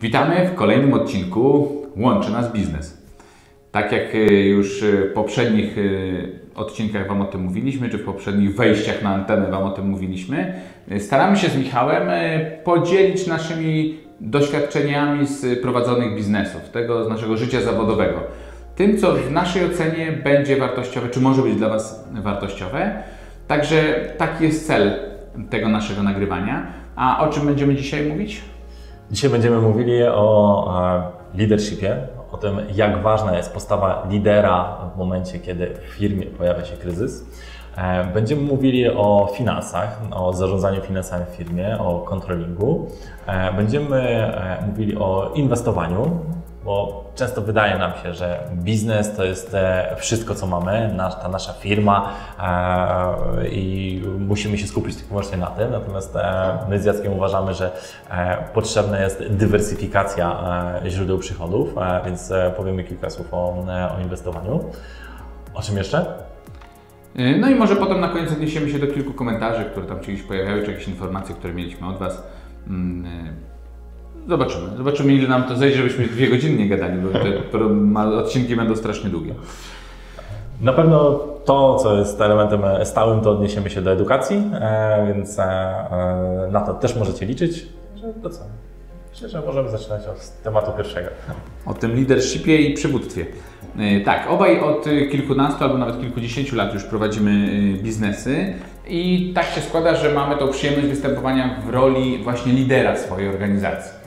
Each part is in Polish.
Witamy w kolejnym odcinku Łączy nas biznes. Tak jak y, już w poprzednich y, odcinkach Wam o tym mówiliśmy, czy w poprzednich wejściach na antenę Wam o tym mówiliśmy, staramy się z Michałem podzielić naszymi doświadczeniami z prowadzonych biznesów, tego z naszego życia zawodowego. Tym, co w naszej ocenie będzie wartościowe, czy może być dla Was wartościowe. Także taki jest cel tego naszego nagrywania. A o czym będziemy dzisiaj mówić? Dzisiaj będziemy mówili o e, leadershipie, o tym, jak ważna jest postawa lidera w momencie, kiedy w firmie pojawia się kryzys. E, będziemy mówili o finansach, o zarządzaniu finansami w firmie, o kontrolingu. E, będziemy mówili o inwestowaniu, bo często wydaje nam się, że biznes to jest e, wszystko, co mamy, ta nasza firma e, i musimy się skupić tylko wyłącznie na tym. Natomiast e, my z Jackiem uważamy, że potrzebna jest dywersyfikacja źródeł przychodów, więc powiemy kilka słów o, o inwestowaniu. O czym jeszcze? No i może potem na koniec odniesiemy się do kilku komentarzy, które tam gdzieś pojawiały, czy jakieś informacje, które mieliśmy od Was. Zobaczymy. Zobaczymy, ile nam to zejdzie, żebyśmy dwie godziny nie gadali, bo te odcinki będą strasznie długie. Na pewno to, co jest elementem stałym, to odniesiemy się do edukacji, e, więc e, e, na to też możecie liczyć. To co? Myślę, że możemy zaczynać od tematu pierwszego. O tym leadershipie i przywództwie. Tak, obaj od kilkunastu albo nawet kilkudziesięciu lat już prowadzimy biznesy i tak się składa, że mamy tą przyjemność występowania w roli właśnie lidera swojej organizacji.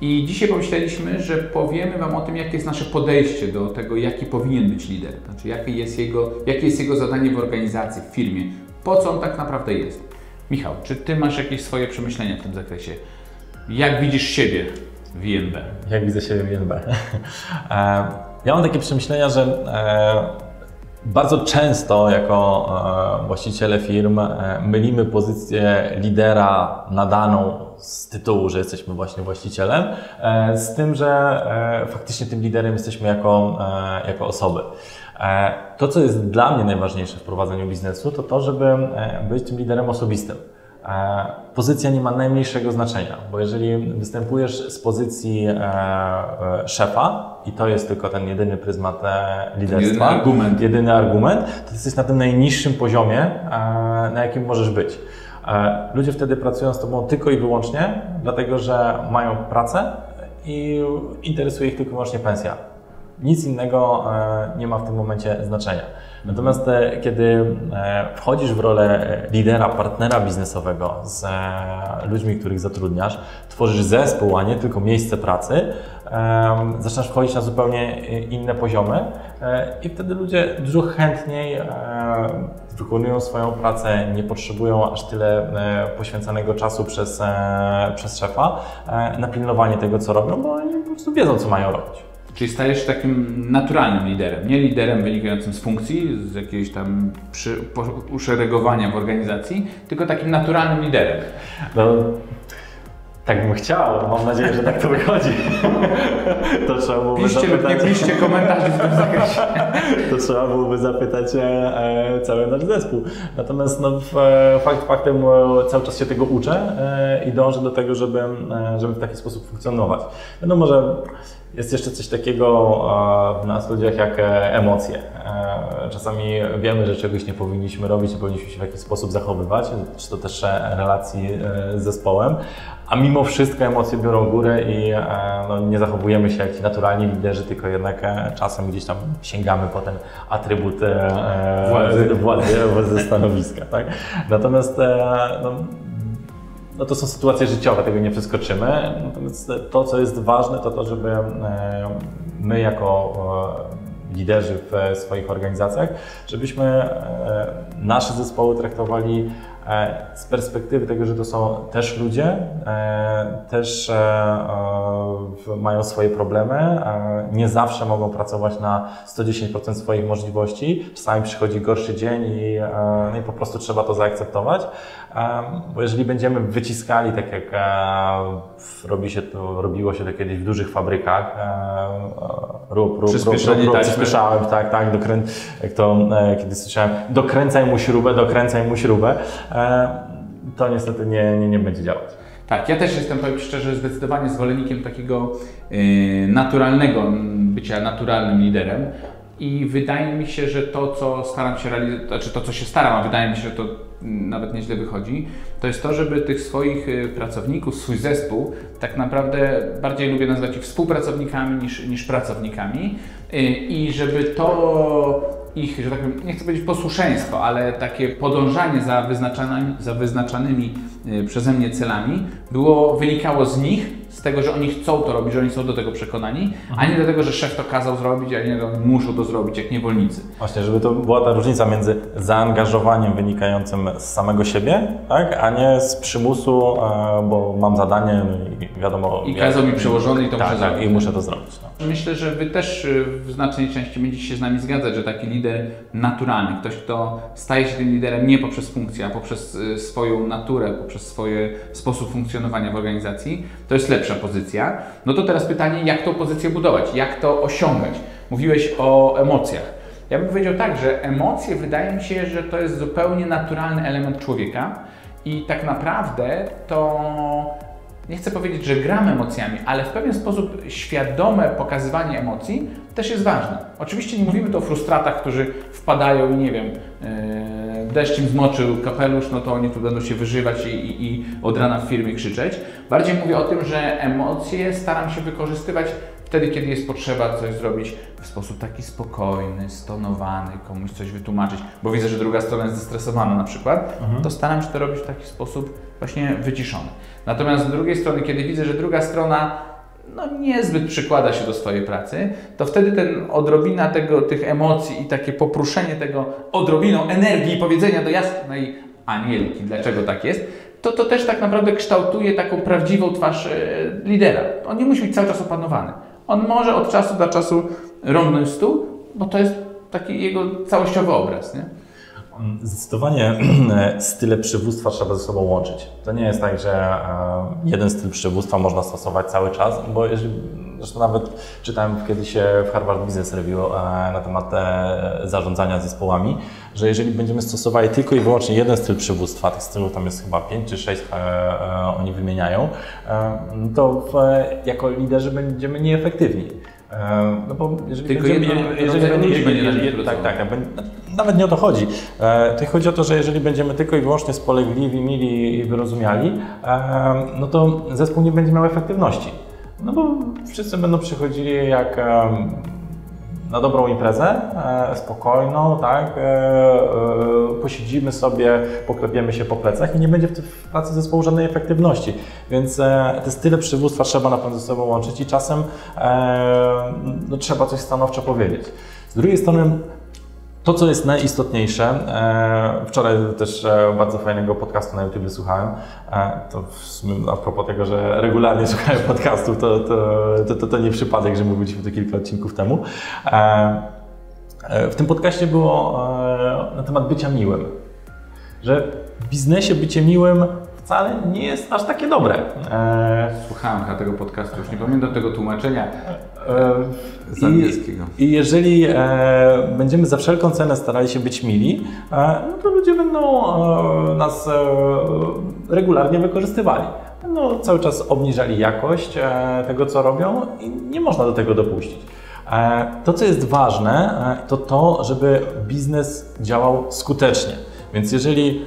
I dzisiaj pomyśleliśmy, że powiemy Wam o tym, jakie jest nasze podejście do tego, jaki powinien być lider. Znaczy, jakie jest jego, jakie jest jego zadanie w organizacji, w firmie, po co on tak naprawdę jest. Michał, czy Ty masz jakieś swoje przemyślenia w tym zakresie? Jak widzisz siebie w INB? Jak widzę siebie w INB? E, ja mam takie przemyślenia, że e, bardzo często jako e, właściciele firm e, mylimy pozycję lidera nadaną z tytułu, że jesteśmy właśnie właścicielem, e, z tym, że faktycznie tym liderem jesteśmy jako, jako osoby. To, co jest dla mnie najważniejsze w prowadzeniu biznesu, to to, żeby być tym liderem osobistym. Pozycja nie ma najmniejszego znaczenia, bo jeżeli występujesz z pozycji szefa i to jest tylko ten jedyny pryzmat liderstwa, jedyny argument, jedyny argument to jesteś na tym najniższym poziomie, na jakim możesz być. Ludzie wtedy pracują z Tobą tylko i wyłącznie, dlatego że mają pracę i interesuje ich tylko i wyłącznie pensja. Nic innego nie ma w tym momencie znaczenia. Natomiast e, kiedy e, wchodzisz w rolę e, lidera, partnera biznesowego z ludźmi, których zatrudniasz, tworzysz zespół, a nie tylko miejsce pracy, zaczynasz wchodzić na zupełnie inne poziomy i wtedy ludzie dużo chętniej wykonują swoją pracę, nie potrzebują aż tyle poświęcanego czasu przez, przez szefa na pilnowanie tego, co robią, bo oni po prostu wiedzą, co mają robić. Czyli stajesz się takim naturalnym liderem, nie liderem wynikającym z funkcji, z jakiegoś tam przy, po, uszeregowania w organizacji, tylko takim naturalnym liderem. No, tak bym chciał, mam nadzieję, że tak to wychodzi. to trzeba byłoby piszcie zapytać... lub nie piszcie komentarzy w tym zakresie. to trzeba byłoby zapytać e, cały nasz zespół. Natomiast no, e, fakt faktem e, cały czas się tego uczę e, i dążę do tego, żeby, e, żeby w taki sposób funkcjonować. No może jest jeszcze coś takiego w nas ludziach jak e, emocje. E, czasami wiemy, że czegoś nie powinniśmy robić, nie powinniśmy się w jakiś sposób zachowywać, czy to też e, relacji z zespołem, a mimo wszystko emocje biorą górę i no, nie zachowujemy się jak naturalni liderzy, tylko jednak czasem gdzieś tam sięgamy po ten atrybut władzy, władzy, władzy stanowiska. Tak? Natomiast no, no to są sytuacje życiowe, tego nie przeskoczymy. Natomiast to, co jest ważne, to to, żeby e, my jako e, liderzy w swoich organizacjach, żebyśmy e, nasze zespoły traktowali z perspektywy tego, że to są też ludzie, e, też e, mają swoje problemy, nie zawsze mogą pracować na 110% swoich możliwości, czasami przychodzi gorszy dzień i, no i po prostu trzeba to zaakceptować, bo jeżeli będziemy wyciskali, tak jak robi się to, robiło się to kiedyś w dużych fabrykach, rób, rób, rób, rób, rób, przyspieszałem, tak, tak, dokrę... jak to kiedyś słyszałem, dokręcaj mu śrubę, dokręcaj mu śrubę, to niestety nie, nie, nie będzie działać. Tak, ja też jestem, powiem szczerze, zdecydowanie zwolennikiem takiego yy, naturalnego bycia naturalnym liderem. I wydaje mi się, że to, co staram się realizować, znaczy to, co się staram, a wydaje mi się, że to nawet nieźle wychodzi, to jest to, żeby tych swoich y, pracowników, swój zespół, tak naprawdę bardziej lubię nazywać ich współpracownikami niż, niż pracownikami y, i żeby to ich, że tak powiem, nie chcę powiedzieć posłuszeństwo, ale takie podążanie za wyznaczanymi, za wyznaczanymi y, przeze mnie celami było, wynikało z nich, z tego, że oni chcą to robić, że oni są do tego przekonani, a nie dlatego, że szef to kazał zrobić, a nie, że muszą to zrobić jak niewolnicy. Właśnie, żeby to była ta różnica między zaangażowaniem wynikającym z samego siebie, tak, a nie z przymusu, e, bo mam zadanie no i wiadomo... I kazał mi przełożony i to tak, muszę tak, zrobić. i muszę to zrobić. No. Myślę, że Wy też y, w znacznej części będziecie się z nami zgadzać, że taki lider naturalny, ktoś, kto staje się tym liderem nie poprzez funkcję, a poprzez y, swoją naturę, poprzez swój sposób funkcjonowania w organizacji, to jest lepsza pozycja. No to teraz pytanie, jak tą pozycję budować, jak to osiągać? Mówiłeś o emocjach. Ja bym powiedział tak, że emocje wydaje mi się, że to jest zupełnie naturalny element człowieka i tak naprawdę to nie chcę powiedzieć, że gramy emocjami, ale w pewien sposób świadome pokazywanie emocji też jest ważne. Oczywiście nie mówimy tu o frustratach, którzy wpadają i nie wiem, yy, deszcz im zmoczył kapelusz, no to oni tu będą się wyżywać i, i, i od rana w firmie krzyczeć. Bardziej mówię o tym, że emocje staram się wykorzystywać wtedy, kiedy jest potrzeba coś zrobić w sposób taki spokojny, stonowany, komuś coś wytłumaczyć, bo widzę, że druga strona jest zestresowana na przykład, Mhm. to staram się to robić w taki sposób właśnie wyciszony. Natomiast z drugiej strony, kiedy widzę, że druga strona no, niezbyt przykłada się do swojej pracy, to wtedy ten odrobina tego, tych emocji i takie popruszenie tego odrobiną energii i powiedzenia do jasnej anielki, dlaczego tak jest, to, to też tak naprawdę kształtuje taką prawdziwą twarz e, lidera. On nie musi być cały czas opanowany. On może od czasu do czasu rąbnąć stół, bo to jest taki jego całościowy obraz. Nie? Zdecydowanie style przywództwa trzeba ze sobą łączyć. To nie jest tak, że e, jeden styl przywództwa można stosować cały czas, bo jeżeli, zresztą nawet czytałem kiedyś e, w Harvard Business Review e, na temat zarządzania zespołami, że jeżeli będziemy stosowali tylko i wyłącznie jeden styl przywództwa, tych stylów tam jest chyba pięć czy sześć, oni wymieniają, to jako liderzy będziemy nieefektywni. E, No bo jeżeli Tylko będziemy, jedno- jeżeli, będzie nim tak, tak, tak, nawet nie o to chodzi. E, chodzi o to, że jeżeli będziemy tylko i wyłącznie spolegliwi, mili i wyrozumiali, e, no to zespół nie będzie miał efektywności. No bo wszyscy będą przychodzili jak na dobrą imprezę, e, spokojną, tak, e, e, posiedzimy sobie, poklepiemy się po plecach i nie będzie w pracy zespołu żadnej efektywności. Więc te style przywództwa trzeba na pewno ze sobą łączyć i czasem no, trzeba coś stanowczo powiedzieć. Z drugiej strony to, co jest najistotniejsze, e, wczoraj też e, bardzo fajnego podcastu na YouTube słuchałem, e, to w sumie a propos tego, że regularnie słuchałem podcastów, to, to, to, to, nie przypadek, że mówiliśmy to kilka odcinków temu. W tym podcaście było na temat bycia miłym, że w biznesie bycie miłym wcale nie jest aż takie dobre. E, Słuchałem chyba tego podcastu, już nie pamiętam tego tłumaczenia e, z angielskiego. I jeżeli e, będziemy za wszelką cenę starali się być mili, e, no to ludzie będą e, nas e, regularnie wykorzystywali. Będą cały czas obniżali jakość e, tego, co robią i nie można do tego dopuścić. E, to, co jest ważne, e, to to, żeby biznes działał skutecznie. Więc jeżeli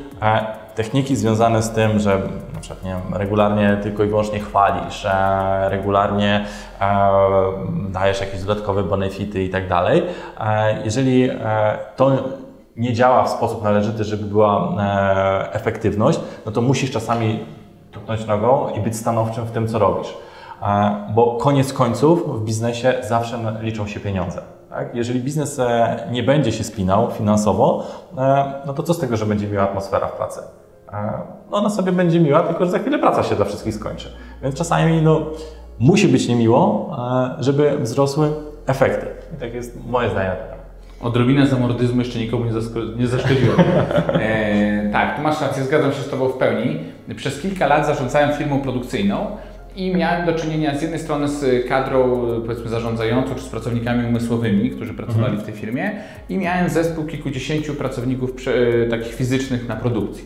techniki związane z tym, że na przykład nie wiem, regularnie tylko i wyłącznie chwalisz, e, regularnie e, dajesz jakieś dodatkowe benefity i tak dalej, e, jeżeli to nie działa w sposób należyty, żeby była efektywność, no to musisz czasami tupnąć nogą i być stanowczym w tym, co robisz. Bo koniec końców w biznesie zawsze liczą się pieniądze. Tak? Jeżeli biznes nie będzie się spinał finansowo, no to co z tego, że będzie miła atmosfera w pracy? E, ona sobie będzie miła, tylko że za chwilę praca się dla wszystkich skończy. Więc czasami no, musi być niemiło, e, żeby wzrosły efekty. I tak jest moje zdanie. Odrobina zamordyzmu jeszcze nikomu nie, nie zaszkodziła. E, tak, tu masz rację, zgadzam się z Tobą w pełni. Przez kilka lat zarządzałem firmą produkcyjną i miałem do czynienia z jednej strony z kadrą, powiedzmy, zarządzającą, czy z pracownikami umysłowymi, którzy pracowali w tej firmie i miałem zespół kilkudziesięciu pracowników prze- takich fizycznych na produkcji.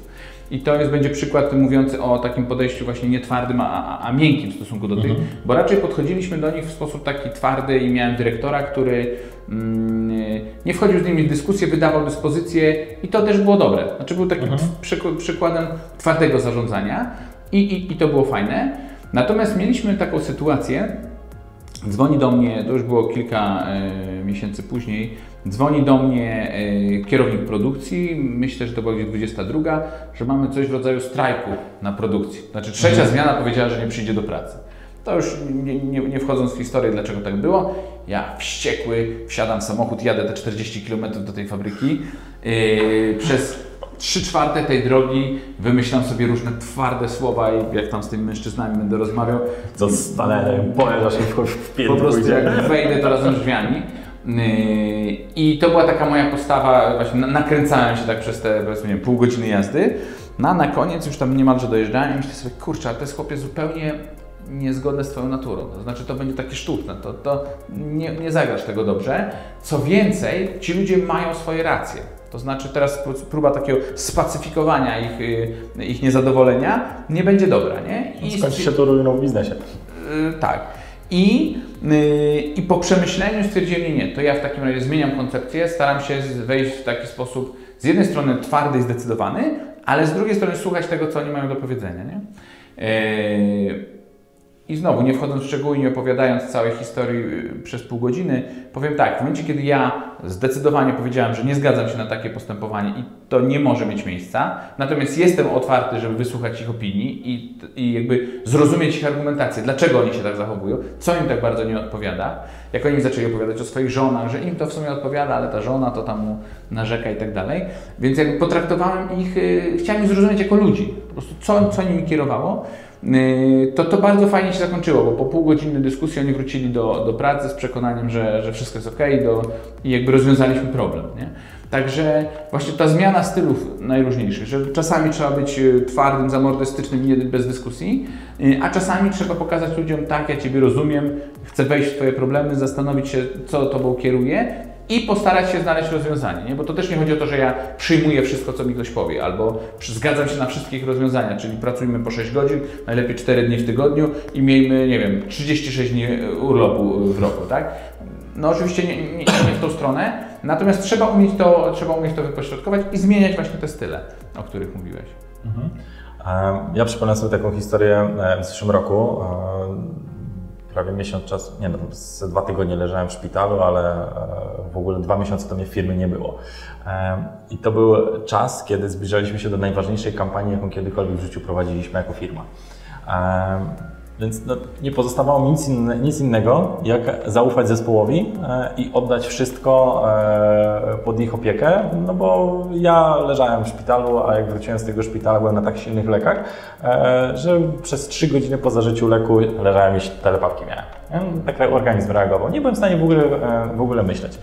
I to jest, będzie przykład mówiący o takim podejściu właśnie nie twardym, a, a miękkim w stosunku do tych, mhm. bo raczej podchodziliśmy do nich w sposób taki twardy i miałem dyrektora, który mm, nie wchodził z nimi w dyskusję, wydawał dyspozycje i to też było dobre. Znaczy był takim mhm. przykładem twardego zarządzania i, i, i to było fajne. Natomiast mieliśmy taką sytuację, dzwoni do mnie, to już było kilka e, miesięcy później, dzwoni do mnie e, kierownik produkcji, myślę, że to była gdzieś 22, że mamy coś w rodzaju strajku na produkcji. Znaczy trzecia mhm. zmiana powiedziała, że nie przyjdzie do pracy. To już nie, nie, nie, wchodząc w historię, dlaczego tak było, ja wściekły wsiadam w samochód, jadę te 40 km do tej fabryki. Yy, przez 3 czwarte tej drogi wymyślam sobie różne twarde słowa i jak tam z tymi mężczyznami będę rozmawiał. To stanę, powiem, że w Po prostu jak wejdę to razem drzwiami. Yy, I to była taka moja postawa, właśnie nakręcałem się tak przez te powiedzmy nie pół godziny jazdy. No a na koniec już tam niemalże dojeżdżałem i myślę sobie, kurczę, ale to jest chłopie zupełnie niezgodne z Twoją naturą. To znaczy, to będzie takie sztuczne, to, to nie, nie zagrasz tego dobrze. Co więcej, ci ludzie mają swoje racje. To znaczy, teraz próba takiego spacyfikowania ich, y, ich niezadowolenia nie będzie dobra, nie? I Skończy się to ruiną w biznesie. Yy, tak. I, yy, I po przemyśleniu stwierdziłem, nie, to ja w takim razie zmieniam koncepcję, staram się wejść w taki sposób z jednej strony twardy i zdecydowany, ale z drugiej strony słuchać tego, co oni mają do powiedzenia, nie? Yy, i znowu, nie wchodząc w szczegóły, nie opowiadając całej historii y, przez pół godziny, powiem tak, w momencie, kiedy ja zdecydowanie powiedziałem, że nie zgadzam się na takie postępowanie i to nie może mieć miejsca, natomiast jestem otwarty, żeby wysłuchać ich opinii i, i jakby zrozumieć ich argumentację, dlaczego oni się tak zachowują, co im tak bardzo nie odpowiada, jak oni zaczęli opowiadać o swoich żonach, że im to w sumie odpowiada, ale ta żona to tam mu narzeka i tak dalej, więc jakby potraktowałem ich, y, chciałem ich zrozumieć jako ludzi, po prostu co, co nimi kierowało, to to bardzo fajnie się zakończyło, bo po półgodzinnej dyskusji oni wrócili do, do pracy z przekonaniem, że, że wszystko jest ok do, i jakby rozwiązaliśmy problem. Nie? Także właśnie ta zmiana stylów najróżniejszych, że czasami trzeba być yy, twardym, zamordystycznym i bez dyskusji, yy, a czasami trzeba pokazać ludziom, tak, ja Ciebie rozumiem, chcę wejść w Twoje problemy, zastanowić się, co Tobą kieruje i postarać się znaleźć rozwiązanie, nie? bo to też nie chodzi o to, że ja przyjmuję wszystko, co mi ktoś powie, albo zgadzam się na wszystkie ich rozwiązania, czyli pracujmy po 6 godzin, najlepiej 4 dni w tygodniu i miejmy, nie wiem, 36 dni urlopu w roku, tak? No oczywiście nie, nie, nie w tą stronę, natomiast trzeba umieć, to, trzeba umieć to wypośrodkować i zmieniać właśnie te style, o których mówiłeś. Mhm. Ja przypomnę sobie taką historię e, w zeszłym roku prawie miesiąc czasu, nie no, z dwa tygodnie leżałem w szpitalu, ale e, w ogóle dwa miesiące to mnie w firmy nie było. I to był czas, kiedy zbliżaliśmy się do najważniejszej kampanii, jaką kiedykolwiek w życiu prowadziliśmy jako firma. Więc no, nie pozostawało mi nic, inne, nic, innego, jak zaufać zespołowi e, i oddać wszystko e, pod ich opiekę, no bo ja leżałem w szpitalu, a jak wróciłem z tego szpitala, byłem na tak silnych lekach, e, że przez 3 godziny po zażyciu leku leżałem i telepatki miałem. Tak organizm reagował. Nie byłem w stanie w ogóle, w ogóle myśleć.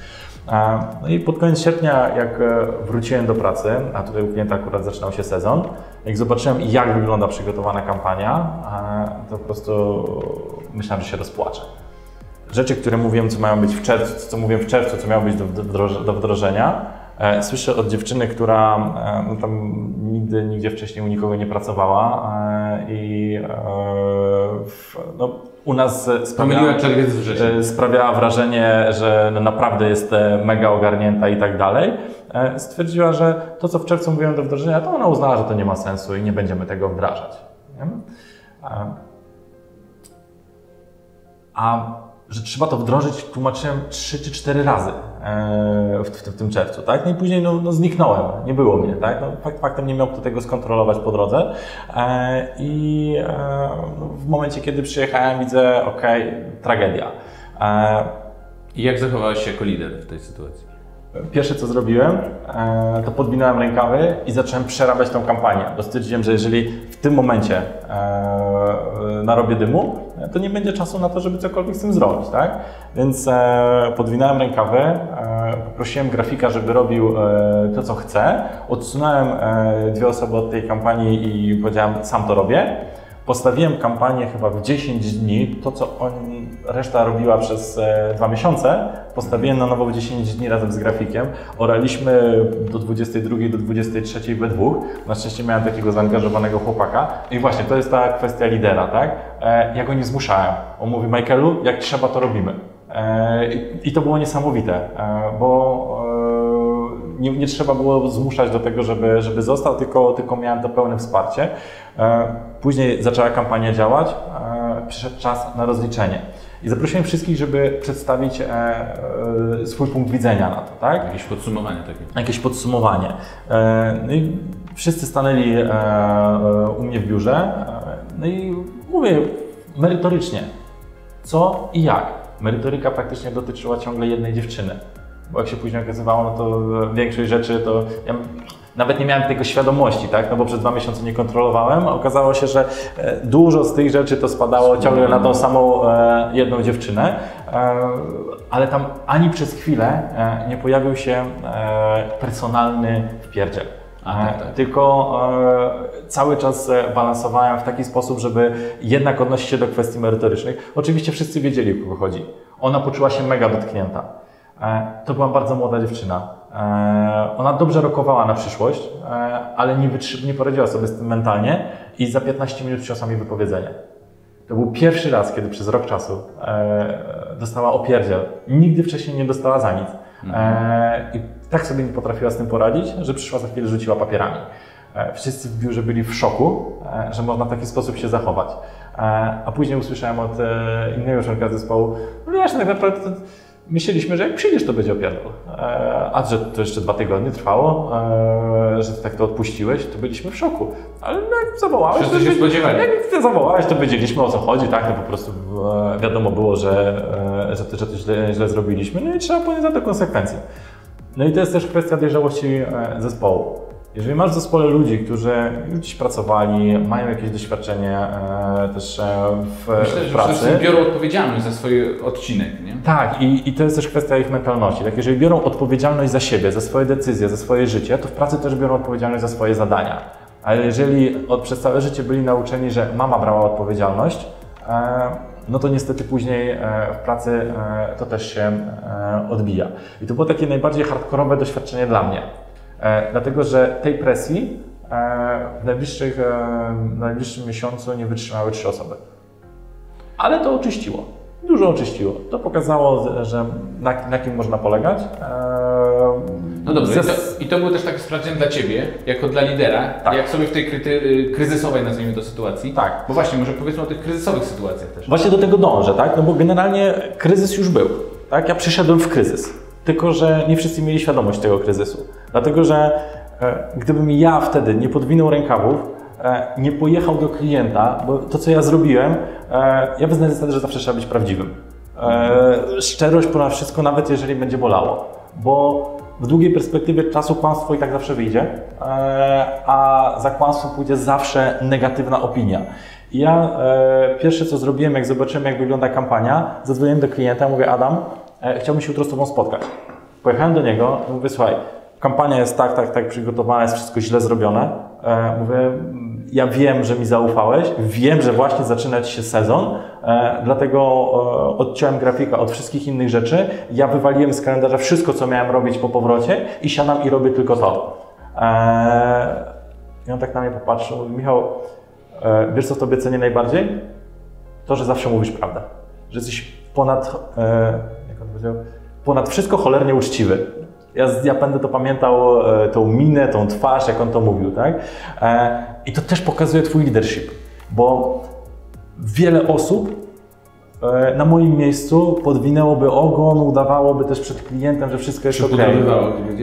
No i pod koniec sierpnia, jak e, wróciłem do pracy, a tutaj u klienta akurat zaczynał się sezon, jak zobaczyłem, jak wygląda przygotowana kampania, to po prostu myślałem, że się rozpłaczę. Rzeczy, które mówiłem, co mają być w czerwcu, co mówiłem w czerwcu, co miało być do, do wdrożenia, e, Słyszę od dziewczyny, która e, no, tam nigdy, nigdzie wcześniej u nikogo nie pracowała i no, u nas sprawia, e, sprawia wrażenie, że naprawdę jest e, mega ogarnięta i tak dalej. E, stwierdziła, że to, co w czerwcu mówiłem do wdrożenia, to ona uznała, że to nie ma sensu i nie będziemy tego wdrażać. A że trzeba to wdrożyć, tłumaczyłem trzy czy cztery razy e, w, w, w, tym czerwcu, tak? No i później no, no zniknąłem, nie było mnie, tak? No, fakt faktem nie miał kto tego skontrolować po drodze e, i e, no, w momencie, kiedy przyjechałem widzę, ok, tragedia. I jak zachowałeś się jako lider w tej sytuacji? Pierwsze co zrobiłem, to podwinąłem rękawy i zacząłem przerabiać tą kampanię, bo stwierdziłem, że jeżeli w tym momencie narobię dymu, to nie będzie czasu na to, żeby cokolwiek z tym zrobić, tak? Więc e, podwinąłem rękawy, e, poprosiłem grafika, żeby robił e, to, co chce, odsunąłem dwie osoby od tej kampanii i powiedziałem, sam to robię. Postawiłem kampanię chyba w 10 dni, to co on, reszta robiła przez e, dwa miesiące, postawiłem na nowo w 10 dni razem z grafikiem. Oraliśmy do 22, do 23 we dwóch. Na szczęście miałem takiego zaangażowanego chłopaka. I właśnie to jest ta kwestia lidera, tak? E, ja go nie zmuszałem. On mówi, Michaelu, jak trzeba, to robimy. E, i, to było niesamowite, bo nie, nie, trzeba było zmuszać do tego, żeby, żeby został, tylko, tylko miałem to pełne wsparcie. E, później zaczęła kampania działać, e, przyszedł czas na rozliczenie. I zaprosiłem wszystkich, żeby przedstawić e, e, swój punkt widzenia na to, tak? Jakieś podsumowanie takie. Jakieś podsumowanie. E, no i wszyscy stanęli e, u mnie w biurze, no i mówię merytorycznie, co i jak. Merytoryka praktycznie dotyczyła ciągle jednej dziewczyny. Bo jak się później okazywało, no to większość rzeczy to ja nawet nie miałem tego świadomości, tak? No bo przez dwa miesiące nie kontrolowałem. Okazało się, że e, dużo z tych rzeczy to spadało ciągle na tą samą e, jedną dziewczynę, e, ale tam ani przez chwilę nie pojawił się personalny wpierdziel. A, tak, tak. Tylko e, cały czas balansowałem w taki sposób, żeby jednak odnosić się do kwestii merytorycznych. Oczywiście wszyscy wiedzieli, o kogo chodzi. Ona poczuła się mega dotknięta. E, to była bardzo młoda dziewczyna. E, ona dobrze rokowała na przyszłość, e, ale nie, nie poradziła sobie z tym mentalnie i za 15 minut przyniosła mi wypowiedzenie. To był pierwszy raz, kiedy przez rok czasu dostała opierdziel. Nigdy wcześniej nie dostała za nic. I tak sobie nie potrafiła z tym poradzić, że przyszła za chwilę, rzuciła papierami. Wszyscy w biurze byli w szoku, że można w taki sposób się zachować. A później usłyszałem od innego członka zespołu, no wiesz, tak naprawdę myśleliśmy, że jak przyjdziesz, to będzie opierdol. E, a że to jeszcze dwa tygodnie trwało, e, że ty tak to odpuściłeś, to byliśmy w szoku. Ale no, jak zawołałeś, Wszyscy to się spodziewali. Jak ty zawołałeś, to wiedzieliśmy o co chodzi, tak? No po prostu e, wiadomo było, że, że, to, że to źle, źle zrobiliśmy, no i trzeba ponieść za to konsekwencje. No i to jest też kwestia dojrzałości zespołu. Jeżeli masz w zespole ludzi, którzy już dziś pracowali, mają jakieś doświadczenie e, też e, w, Myślę, w pracy. Myślę, że biorą odpowiedzialność za swój odcinek, nie? Tak, i, i to jest też kwestia ich mentalności. Tak, jeżeli biorą odpowiedzialność za siebie, za swoje decyzje, za swoje życie, to w pracy też biorą odpowiedzialność za swoje zadania. Ale jeżeli od, przez całe życie byli nauczeni, że mama brała odpowiedzialność, e, no to niestety później e, w pracy e, to też się e, odbija. I to było takie najbardziej hardkorowe doświadczenie dla mnie. E, dlatego, że tej presji e, w, najbliższych, e, w najbliższym miesiącu nie wytrzymały trzy osoby. Ale to oczyściło. Dużo oczyściło. To pokazało, że na, na kim można polegać. No dobrze, i to, i to był też taki sprawdzian dla Ciebie, jako dla lidera, tak. jak sobie w tej kryty, y, kryzysowej, nazwijmy to, sytuacji. Tak. Bo właśnie, może powiedzmy o tych kryzysowych sytuacjach też. Właśnie do tego dążę, tak? No bo generalnie kryzys już był, tak? Ja przyszedłem w kryzys. Tylko, że nie wszyscy mieli świadomość tego kryzysu. Dlatego, że e, gdybym ja wtedy nie podwinął rękawów, e, nie pojechał do klienta, bo to, co ja zrobiłem, e, ja wyznaję zasadę, że zawsze trzeba być prawdziwym. Szczerość ponad wszystko, nawet jeżeli będzie bolało. Bo w długiej perspektywie czasu kłamstwo i tak zawsze wyjdzie, a za kłamstwo pójdzie zawsze negatywna opinia. I ja pierwsze co zrobiłem, jak zobaczyłem, jak wygląda kampania, zadzwoniłem do klienta, mówię: Adam, chciałbym się jutro z Tobą spotkać. Pojechałem do niego mówię, słuchaj, kampania jest tak, tak, tak przygotowana, jest wszystko źle zrobione. E, mówię, ja wiem, że mi zaufałeś, wiem, że właśnie zaczyna Ci się sezon, e, dlatego odciąłem grafika od wszystkich innych rzeczy. Ja wywaliłem z kalendarza wszystko, co miałem robić po powrocie i siadam i robię tylko to. I on tak na mnie popatrzył, mówi, Michał, wiesz co w Tobie cenię najbardziej? To, że zawsze mówisz prawdę. Że jesteś ponad powiedział, ponad wszystko cholernie uczciwy. Ja, ja będę to pamiętał, e, tą minę, tą twarz, jak on to mówił, tak? E, I to też pokazuje Twój leadership, bo wiele osób e, na moim miejscu podwinęłoby ogon, udawałoby też przed klientem, że wszystko jest ok.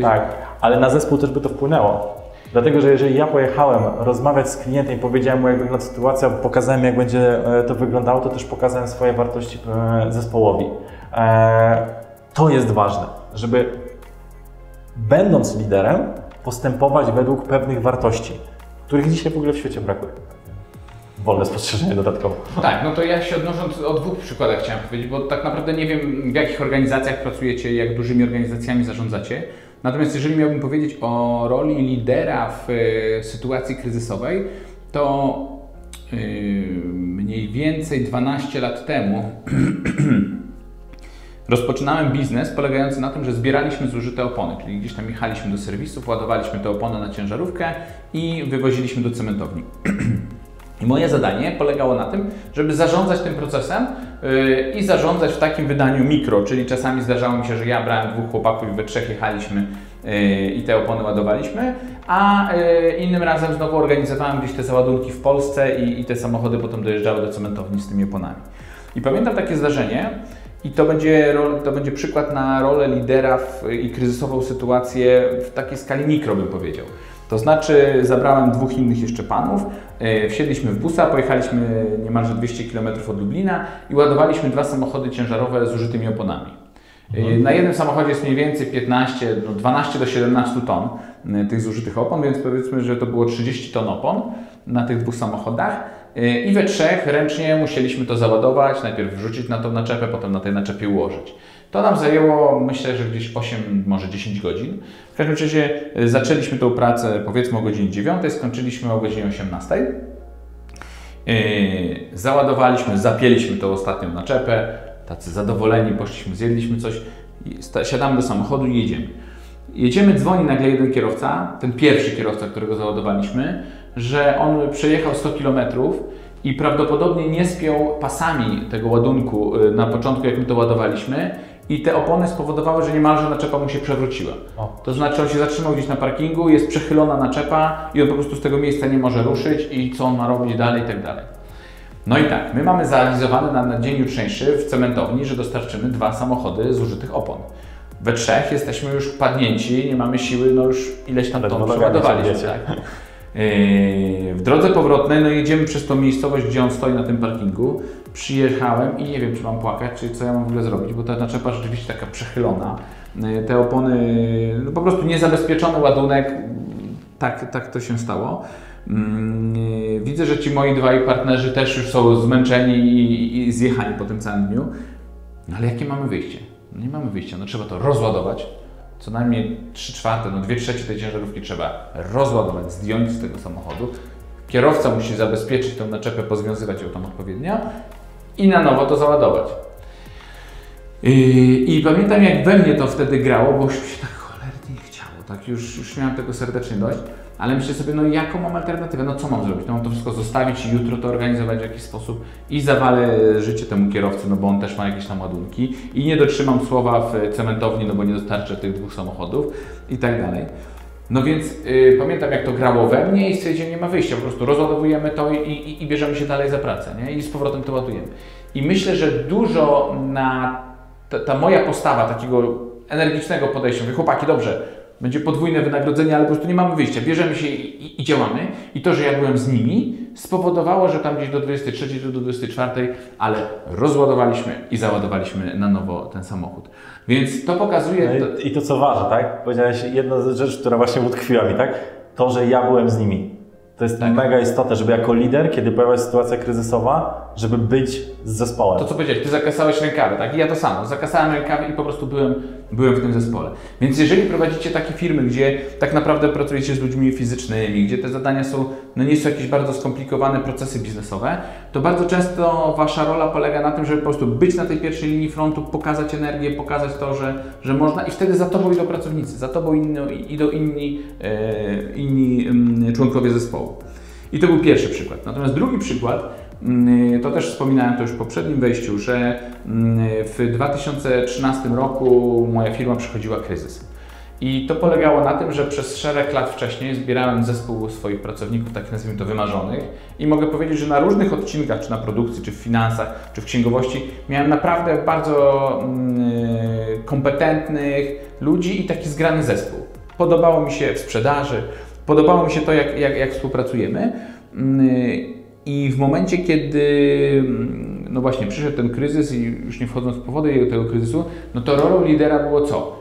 Tak, ale na zespół też by to wpłynęło. Dlatego, że jeżeli ja pojechałem rozmawiać z klientem i powiedziałem mu, jak wygląda sytuacja, pokazałem, jak będzie to wyglądało, to też pokazałem swoje wartości zespołowi. To jest ważne, żeby będąc liderem, postępować według pewnych wartości, których dzisiaj w ogóle w świecie brakuje. Wolne spostrzeżenie dodatkowo. Tak, no to ja się odnosząc o dwóch przykładach chciałem powiedzieć, bo tak naprawdę nie wiem w jakich organizacjach pracujecie, jak dużymi organizacjami zarządzacie. Natomiast jeżeli miałbym powiedzieć o roli lidera w e, sytuacji kryzysowej, to mniej więcej 12 lat temu rozpoczynałem biznes polegający na tym, że zbieraliśmy zużyte opony, czyli gdzieś tam jechaliśmy do serwisów, ładowaliśmy te opony na ciężarówkę i wywoziliśmy do cementowni. I moje zadanie polegało na tym, żeby zarządzać tym procesem yy, i zarządzać w takim wydaniu mikro, czyli czasami zdarzało mi się, że ja brałem dwóch chłopaków i we trzech jechaliśmy yy, i te opony ładowaliśmy, a yy, innym razem znowu organizowałem gdzieś te załadunki w Polsce i, i te samochody potem dojeżdżały do cementowni z tymi oponami. I pamiętam takie zdarzenie, i to będzie, to będzie przykład na rolę lidera w, i kryzysową sytuację w takiej skali mikro, bym powiedział. To znaczy, zabrałem dwóch innych jeszcze panów, e, wsiedliśmy w busa, pojechaliśmy niemalże 200 km od Lublina i ładowaliśmy dwa samochody ciężarowe z użytymi oponami. E, mhm. Na jednym samochodzie jest mniej więcej 15, no 12 do 17 ton e, tych zużytych opon, więc powiedzmy, że to było 30 ton opon na tych dwóch samochodach. I we trzech ręcznie musieliśmy to załadować, najpierw wrzucić na tą naczepę, potem na tej naczepie ułożyć. To nam zajęło, myślę, że gdzieś 8, może 10 godzin. W każdym razie e, zaczęliśmy tą pracę powiedzmy o godzinie 9, skończyliśmy o godzinie 18. E, załadowaliśmy, zapięliśmy tą ostatnią naczepę, tacy zadowoleni, poszliśmy, zjedliśmy coś, siadamy do samochodu i jedziemy. Jedziemy, dzwoni nagle jeden kierowca, ten pierwszy kierowca, którego załadowaliśmy, że on przejechał 100 kilometrów i prawdopodobnie nie spiął pasami tego ładunku y, na początku, jak my to ładowaliśmy i te opony spowodowały, że niemalże naczepa mu się przewróciła. O. To znaczy on się zatrzymał gdzieś na parkingu, jest przechylona naczepa i on po prostu z tego miejsca nie może ruszyć i co on ma robić dalej i tak dalej. No i tak, my mamy zrealizowane na, na dzień jutrzejszy w cementowni, że dostarczymy dwa samochody zużytych opon. We trzech jesteśmy już padnięci, nie mamy siły, no już ileś tam ton przeładowaliśmy. Tak? Yy, w drodze powrotnej, no jedziemy przez tą miejscowość, gdzie on stoi na tym parkingu. Przyjechałem i nie wiem, czy mam płakać, czy co ja mam w ogóle zrobić, bo ta naczepa rzeczywiście taka przechylona. Yy, te opony, no po prostu niezabezpieczony ładunek, tak, tak to się stało. Yy, widzę, że ci moi dwaj partnerzy też już są zmęczeni i, i zjechani po tym całym dniu. No ale jakie mamy wyjście? No nie mamy wyjścia, no trzeba to rozładować, co najmniej 3 czwarte, no 2 trzecie tej ciężarówki trzeba rozładować, zdjąć z tego samochodu. Kierowca musi zabezpieczyć tę naczepę, pozwiązywać ją tam odpowiednio i na nowo to załadować. I, I, pamiętam jak we mnie to wtedy grało, bo już mi się tak cholernie chciało, tak już, już miałem tego serdecznie dość ale myślę sobie, no jaką mam alternatywę, no co mam zrobić? No mam to wszystko zostawić jutro to organizować w jakiś sposób i zawalę życie temu kierowcy, no bo on też ma jakieś tam ładunki i nie dotrzymam słowa w cementowni, no bo nie dostarczę tych dwóch samochodów i tak dalej. No więc y, pamiętam jak to grało we mnie i stwierdziłem, nie ma wyjścia, po prostu rozładowujemy to i, i, i bierzemy się dalej za pracę, nie? I z powrotem to ładujemy. I myślę, że dużo na ta, ta moja postawa takiego energicznego podejścia, mówię, chłopaki, dobrze, będzie podwójne wynagrodzenie, ale po prostu nie mamy wyjścia. Bierzemy się i, i, działamy. I to, że ja byłem z nimi, spowodowało, że tam gdzieś do 23 czy do 24, ale rozładowaliśmy i załadowaliśmy na nowo ten samochód. Więc to pokazuje. No i, I to co ważne, tak? Powiedziałeś jedna rzecz, która właśnie utkwiła mi, tak? To, że ja byłem z nimi. To jest tak. mega istotne, żeby jako lider, kiedy pojawia się sytuacja kryzysowa, żeby być z zespołem. To co powiedziałeś, ty zakasałeś rękawy, tak? I ja to samo. Zakasałem rękawy i po prostu byłem, byłem w tym zespole. Więc jeżeli prowadzicie takie firmy, gdzie tak naprawdę pracujecie z ludźmi fizycznymi, gdzie te zadania są, no nie są jakieś bardzo skomplikowane procesy biznesowe, to bardzo często wasza rola polega na tym, żeby po prostu być na tej pierwszej linii frontu, pokazać energię, pokazać to, że, że można i wtedy za tobą idą pracownicy, za tobą inno, idą inni, e, inni mm, członkowie zespołu. I to był pierwszy przykład. Natomiast drugi przykład, mm, to też wspominałem to już w poprzednim wejściu, że mm, w 2013 roku moja firma przechodziła kryzys. I to polegało na tym, że przez szereg lat wcześniej zbierałem zespół swoich pracowników, tak nazwijmy to wymarzonych, i mogę powiedzieć, że na różnych odcinkach, czy na produkcji, czy w finansach, czy w księgowości, miałem naprawdę bardzo mm, kompetentnych ludzi i taki zgrany zespół. Podobało mi się w sprzedaży, Podobało mi się to, jak, jak, jak współpracujemy. Mm, I w momencie, kiedy mm, no właśnie przyszedł ten kryzys i już nie wchodząc w powody tego kryzysu, no to rolą lidera było co?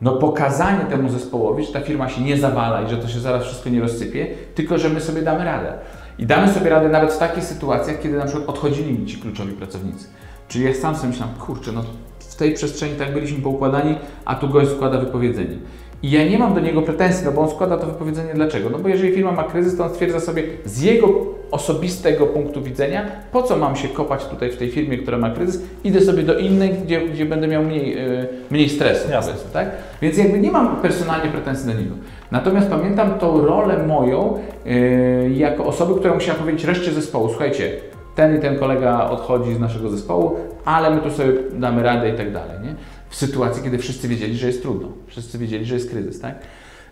No pokazanie temu zespołowi, że ta firma się nie zawala i że to się zaraz wszystko nie rozsypie, tylko że my sobie damy radę. I damy sobie radę nawet w takich sytuacjach, kiedy na przykład odchodzili mi ci kluczowi pracownicy. Czyli ja sam sobie myślałem, kurczę, no w tej przestrzeni tak byliśmy poukładani, a tu gość składa wypowiedzenie. I ja nie mam do niego pretensji, no bo on składa to wypowiedzenie dlaczego? No bo jeżeli firma ma kryzys, to on stwierdza sobie z jego osobistego punktu widzenia, po co mam się kopać tutaj w tej firmie, która ma kryzys, idę sobie do innej, gdzie, gdzie będę miał mniej, yy, mniej stresu. Jasne. Powiedzmy, tak? Więc jakby nie mam personalnie pretensji do niego. Natomiast pamiętam tą rolę moją yy, jako osoby, która musiała powiedzieć reszcie zespołu, słuchajcie, ten i ten kolega odchodzi z naszego zespołu, ale my tu sobie damy radę i tak dalej. Nie? W sytuacji, kiedy wszyscy wiedzieli, że jest trudno, wszyscy wiedzieli, że jest kryzys. Tak?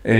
Yy,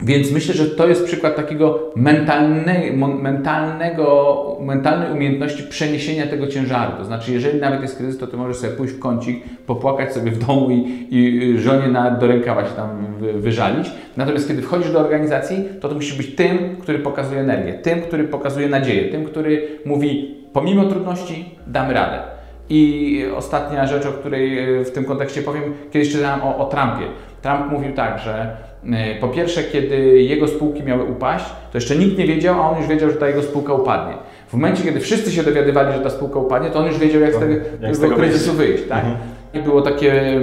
więc myślę, że to jest przykład takiego mentalne, mentalnego, mentalnej umiejętności przeniesienia tego ciężaru. To znaczy, jeżeli nawet jest kryzys, to ty możesz sobie pójść w kącik, popłakać sobie w domu i, i żonie na, do rękawa się tam wyżalić. Natomiast kiedy wchodzisz do organizacji, to, to musisz być tym, który pokazuje energię, tym, który pokazuje nadzieję, tym, który mówi, pomimo trudności damy radę. I ostatnia rzecz, o której w tym kontekście powiem, kiedyś czytałem o, o Trumpie. Trump mówił tak, że E, po pierwsze, kiedy jego spółki miały upaść, to jeszcze nikt nie wiedział, a on już wiedział, że ta jego spółka upadnie. W momencie, kiedy wszyscy się dowiadywali, że ta spółka upadnie, to on już wiedział, jak z tego, jak z tego kryzysu wyjść. tak? Mhm. I było takie e,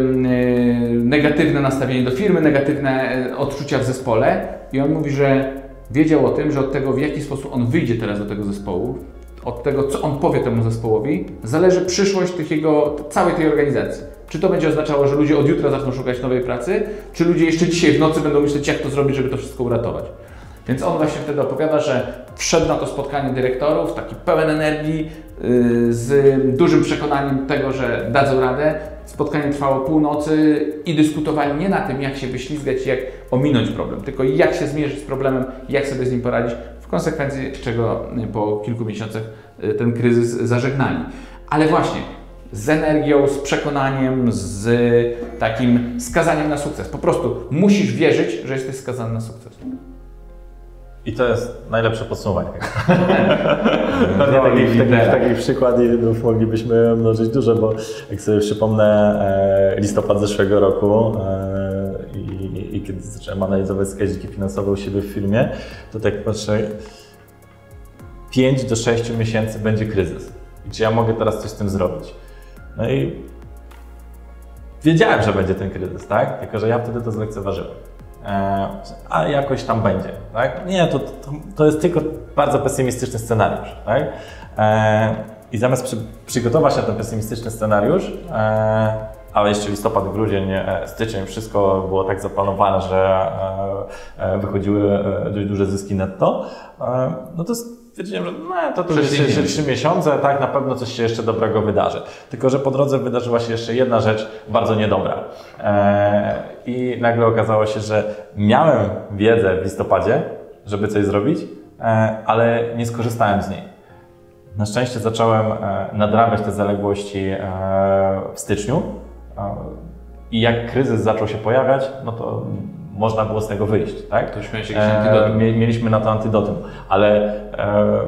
negatywne nastawienie do firmy, negatywne e, odczucia w zespole. I on mówi, że wiedział o tym, że od tego, w jaki sposób on wyjdzie teraz do tego zespołu, od tego, co on powie temu zespołowi, zależy przyszłość tych jego, całej tej organizacji. Czy to będzie oznaczało, że ludzie od jutra zaczną szukać nowej pracy, czy ludzie jeszcze dzisiaj w nocy będą myśleć, jak to zrobić, żeby to wszystko uratować. Więc on właśnie wtedy opowiada, że wszedł na to spotkanie dyrektorów, taki pełen energii, yy, z dużym przekonaniem tego, że dadzą radę. Spotkanie trwało północy i dyskutowali nie na tym, jak się wyślizgać i jak ominąć problem, tylko jak się zmierzyć z problemem, jak sobie z nim poradzić, konsekwencji czego po kilku miesiącach yy, ten kryzys zażegnali. Ale właśnie, z energią, z przekonaniem, z takim skazaniem na sukces. Po prostu musisz wierzyć, że jesteś skazany na sukces. I to jest najlepsze podsumowanie. Pewnie takich, takich, takich przykładów moglibyśmy mnożyć dużo, bo jak sobie przypomnę e, listopad zeszłego roku e, kiedy zacząłem analizować wskaźniki finansowe u siebie w firmie, to tak patrzę, 5 do 6 miesięcy będzie kryzys. Czy ja mogę teraz coś z tym zrobić? No i wiedziałem, że będzie ten kryzys, tak? Tylko, że ja wtedy to zlekceważyłem. E, a jakoś tam będzie, tak? Nie, to, to, to jest tylko bardzo pesymistyczny scenariusz, tak? E, I zamiast przy, przygotować na ten pesymistyczny scenariusz, e, ale jeszcze listopad, grudzień, styczeń, wszystko było tak zaplanowane, że wychodziły dość duże zyski netto, no to stwierdziłem, że no, to, to jeszcze, trzy miesiące, tak, na pewno coś się jeszcze dobrego wydarzy. Tylko, że po drodze wydarzyła się jeszcze jedna rzecz bardzo niedobra. I nagle okazało się, że miałem wiedzę w listopadzie, żeby coś zrobić, e, ale nie skorzystałem z niej. Na szczęście zacząłem e, nadrabiać te zaległości e, w styczniu i jak kryzys zaczął się pojawiać, no to można było z tego wyjść. Tak? To już jakiś antydotum. Mieliśmy na to antydotum, ale e,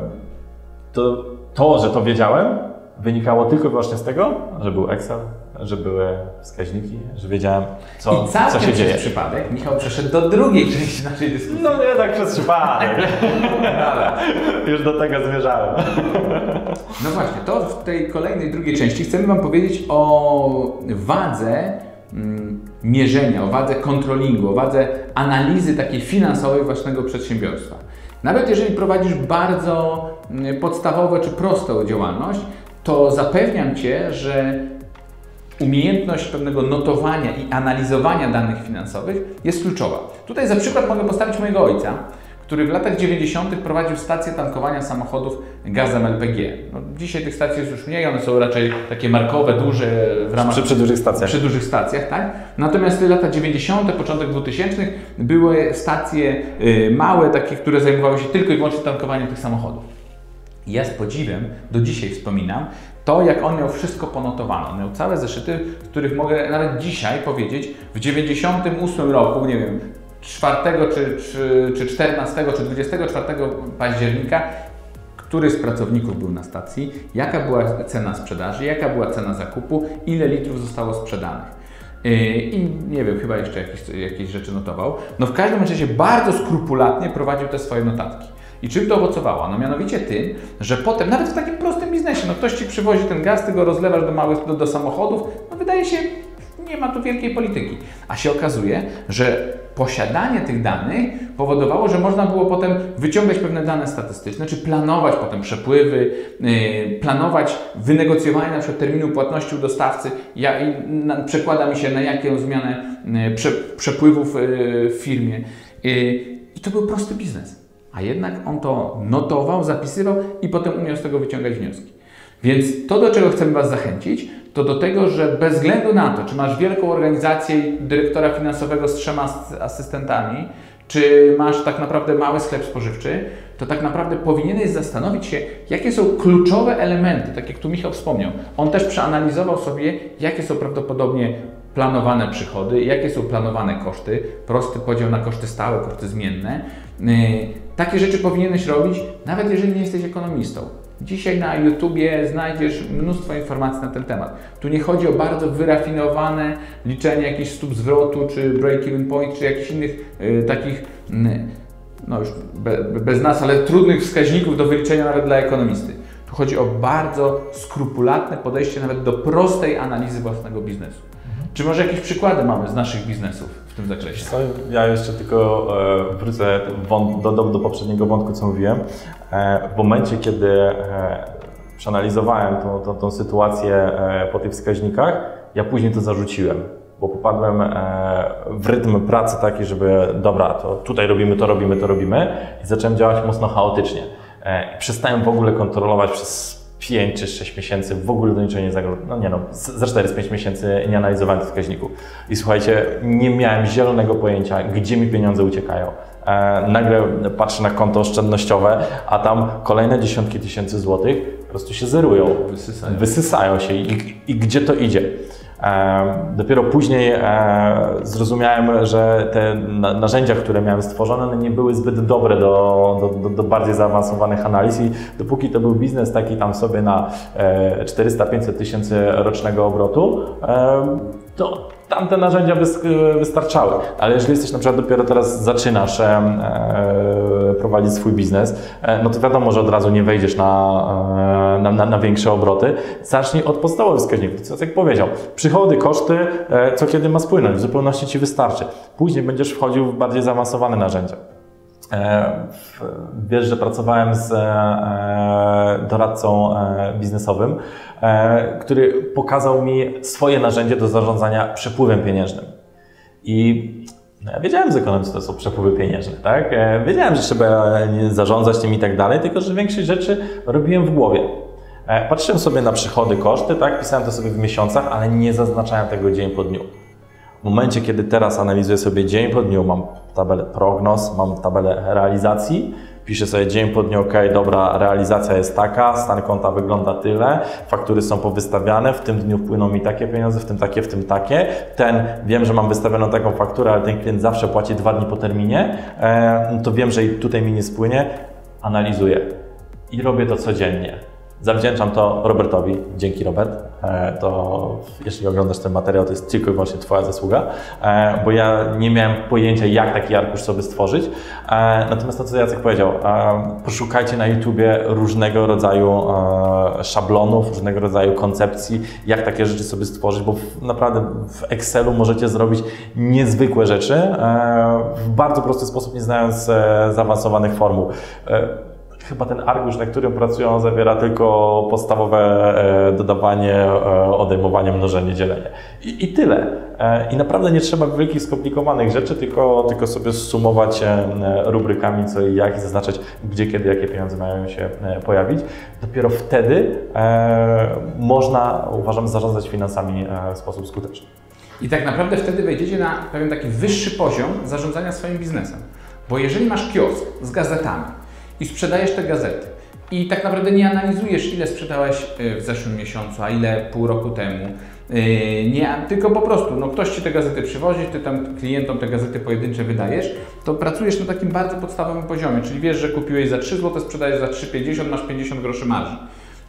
to, to, że to wiedziałem, wynikało tylko i wyłącznie z tego, że był Excel, że były wskaźniki, że wiedziałem, co, I co się dzieje. przypadek Michał przeszedł do drugiej części naszej dyskusji. No nie tak przez przypadek. Już do tego zmierzałem. No właśnie, to w tej kolejnej drugiej części chcemy Wam powiedzieć o wadze Mm, mierzenia, o wadze kontrolingu, o wadze analizy takiej finansowej własnego przedsiębiorstwa. Nawet jeżeli prowadzisz bardzo mm, podstawową czy prostą działalność, to zapewniam Cię, że umiejętność pewnego notowania i analizowania danych finansowych jest kluczowa. Tutaj za przykład mogę postawić mojego ojca, który w latach 90. prowadził stację tankowania samochodów gazem LPG. No, dzisiaj tych stacji jest już mniej, one są raczej takie markowe, duże w ramach... Przy, przy dużych stacjach. Przy dużych stacjach, tak? Natomiast lata 90., początek 2000 były stacje y, małe, takie, które zajmowały się tylko i wyłącznie tankowaniem tych samochodów. Ja z podziwem do dzisiaj wspominam to, jak on miał wszystko ponotowane. On miał całe zeszyty, z których mogę nawet dzisiaj powiedzieć, w 98 roku, nie wiem, 4 czy, czy, czy 14 czy 24 października, który z pracowników był na stacji, jaka była cena sprzedaży, jaka była cena zakupu, ile litrów zostało sprzedanych. Yy, I nie wiem, chyba jeszcze jakieś, jakieś rzeczy notował. No w każdym razie bardzo skrupulatnie prowadził te swoje notatki. I czym to owocowało? No mianowicie tym, że potem, nawet w takim prostym biznesie, no ktoś Ci przywozi ten gaz, Ty go rozlewasz do małych, do, do samochodów, no wydaje się, nie ma tu wielkiej polityki. A się okazuje, że posiadanie tych danych powodowało, że można było potem wyciągać pewne dane statystyczne, czy planować potem przepływy, yy, planować wynegocjowanie na przykład terminu płatności u dostawcy, ja, przekłada mi się na jaką zmianę prze, przepływów yy, w firmie. I to był prosty biznes. A jednak on to notował, zapisywał i potem umiał z tego wyciągać wnioski. Więc to, do czego chcemy Was zachęcić, to do tego, że bez względu na to, czy masz wielką organizację dyrektora finansowego z trzema asystentami, czy masz tak naprawdę mały sklep spożywczy, to tak naprawdę powinieneś zastanowić się, jakie są kluczowe elementy, tak jak tu Michał wspomniał. On też przeanalizował sobie, jakie są prawdopodobnie planowane przychody, jakie są planowane koszty, prosty podział na koszty stałe, koszty zmienne. Takie rzeczy powinieneś robić, nawet jeżeli nie jesteś ekonomistą. Dzisiaj na YouTubie znajdziesz mnóstwo informacji na ten temat. Tu nie chodzi o bardzo wyrafinowane liczenie jakichś stóp zwrotu, czy break-even point, czy jakichś innych y, takich, y, no już be, bez nas, ale trudnych wskaźników do wyliczenia nawet dla ekonomisty. Tu chodzi o bardzo skrupulatne podejście nawet do prostej analizy własnego biznesu. Czy może jakieś przykłady mamy z naszych biznesów? w tym zakresie. Co, ja jeszcze tylko e, wrócę do, do, do poprzedniego wątku, co mówiłem. E, w momencie, kiedy e, przeanalizowałem tą, tą, tą sytuację po tych wskaźnikach, ja później to zarzuciłem bo popadłem w rytm pracy taki, żeby dobra, to tutaj robimy, to robimy, to robimy i zacząłem działać mocno chaotycznie. Przestałem w ogóle kontrolować przez 5 czy 6 miesięcy w ogóle do niczego nie zagrożone. No nie no, za 4-5 miesięcy nie analizowałem tych wskaźników. I słuchajcie, nie miałem zielonego pojęcia, gdzie mi pieniądze uciekają. E, nagle patrzę na konto oszczędnościowe, a tam kolejne dziesiątki tysięcy złotych po prostu się zerują. Wysysają, Wysysają się I, i gdzie to idzie. Dopiero później e, zrozumiałem, że te narzędzia, które miałem stworzone, nie były zbyt dobre do, do, do bardziej zaawansowanych analiz i dopóki to był biznes taki tam sobie na 400-500 e, tysięcy rocznego obrotu, to tamte narzędzia wystarczały. Ale jeżeli jesteś na przykład dopiero teraz zaczynasz e, prowadzić swój biznes, e, no to wiadomo, że od razu nie wejdziesz na, e, na, na, na większe obroty. Zacznij od podstawowych wskaźników. Co jak powiedział, przychody, koszty, e, co kiedy ma spłynąć, w zupełności Ci wystarczy. Później będziesz wchodził w bardziej zaawansowane narzędzia. Wiesz, że pracowałem z doradcą biznesowym, który pokazał mi swoje narzędzie do zarządzania przepływem pieniężnym. I ja wiedziałem z ekonomii, co to są przepływy pieniężne, tak? Wiedziałem, że trzeba zarządzać tym i tak dalej, tylko że większość rzeczy robiłem w głowie. Patrzyłem sobie na przychody, koszty, tak? Pisałem to sobie w miesiącach, ale nie zaznaczałem tego dzień po dniu. W momencie, kiedy teraz analizuję sobie dzień po dniu, mam tabelę prognoz, mam tabelę realizacji, piszę sobie dzień po dniu, ok, dobra, realizacja jest taka, stan konta wygląda tyle, faktury są powystawiane, w tym dniu wpłyną mi takie pieniądze, w tym takie, w tym takie. Ten, wiem, że mam wystawioną taką fakturę, ale ten klient zawsze płaci dwa dni po terminie, e, to wiem, że tutaj mi nie spłynie, analizuję i robię to codziennie. Zawdzięczam to Robertowi. Dzięki Robert. E, to jeśli oglądasz ten materiał, to jest tylko i wyłącznie Twoja zasługa, e, bo ja nie miałem pojęcia, jak taki arkusz sobie stworzyć. E, natomiast to, co Jacek powiedział, poszukajcie na YouTubie różnego rodzaju szablonów, różnego rodzaju koncepcji, jak takie rzeczy sobie stworzyć, bo naprawdę w Excelu możecie zrobić niezwykłe rzeczy w bardzo prosty sposób, nie znając zaawansowanych formuł chyba ten arkusz, na którym pracują, zawiera tylko podstawowe e, dodawanie, e, odejmowanie, mnożenie, dzielenie. I, I, tyle. E, I naprawdę nie trzeba wielkich, skomplikowanych rzeczy, tylko, tylko sobie sumować rubrykami co i jak i zaznaczać, gdzie, kiedy, jakie pieniądze mają się pojawić. Dopiero wtedy można, uważam, zarządzać finansami w sposób skuteczny. I tak naprawdę wtedy wejdziecie na pewien taki wyższy poziom zarządzania swoim biznesem. Bo jeżeli masz kiosk z gazetami, i sprzedajesz te gazety. I tak naprawdę nie analizujesz, ile sprzedałeś y, w zeszłym miesiącu, a ile pół roku temu. Y, nie, tylko po prostu, no ktoś Ci te gazety przywozi, Ty tam klientom te gazety pojedyncze wydajesz, to pracujesz na takim bardzo podstawowym poziomie, czyli wiesz, że kupiłeś za 3 zł, sprzedajesz za 3,50, masz 50 groszy marży.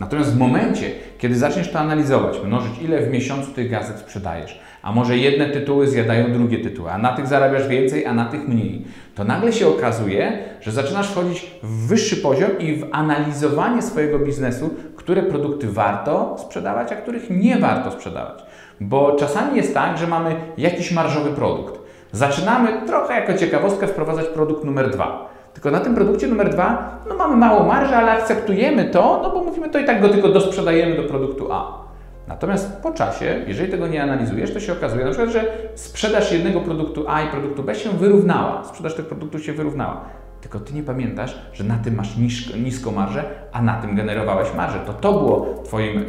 Natomiast w momencie, kiedy zaczniesz to analizować, mnożyć, ile w miesiącu tych gazet sprzedajesz, a może jedne tytuły zjadają drugie tytuły, a na tych zarabiasz więcej, a na tych mniej, to nagle się okazuje, że zaczynasz wchodzić w wyższy poziom i w analizowanie swojego biznesu, które produkty warto sprzedawać, a których nie warto sprzedawać. Bo czasami jest tak, że mamy jakiś marżowy produkt. Zaczynamy trochę jako ciekawostkę wprowadzać produkt numer dwa. Tylko na tym produkcie numer dwa no mamy mało marży, ale akceptujemy to, no bo mówimy to i tak go tylko dosprzedajemy do produktu A. Natomiast po czasie, jeżeli tego nie analizujesz, to się okazuje na przykład, że sprzedaż jednego produktu A i produktu B się wyrównała. Sprzedaż tych produktów się wyrównała. Tylko ty nie pamiętasz, że na tym masz nisko, niską marżę, a na tym generowałeś marżę. To to było twoim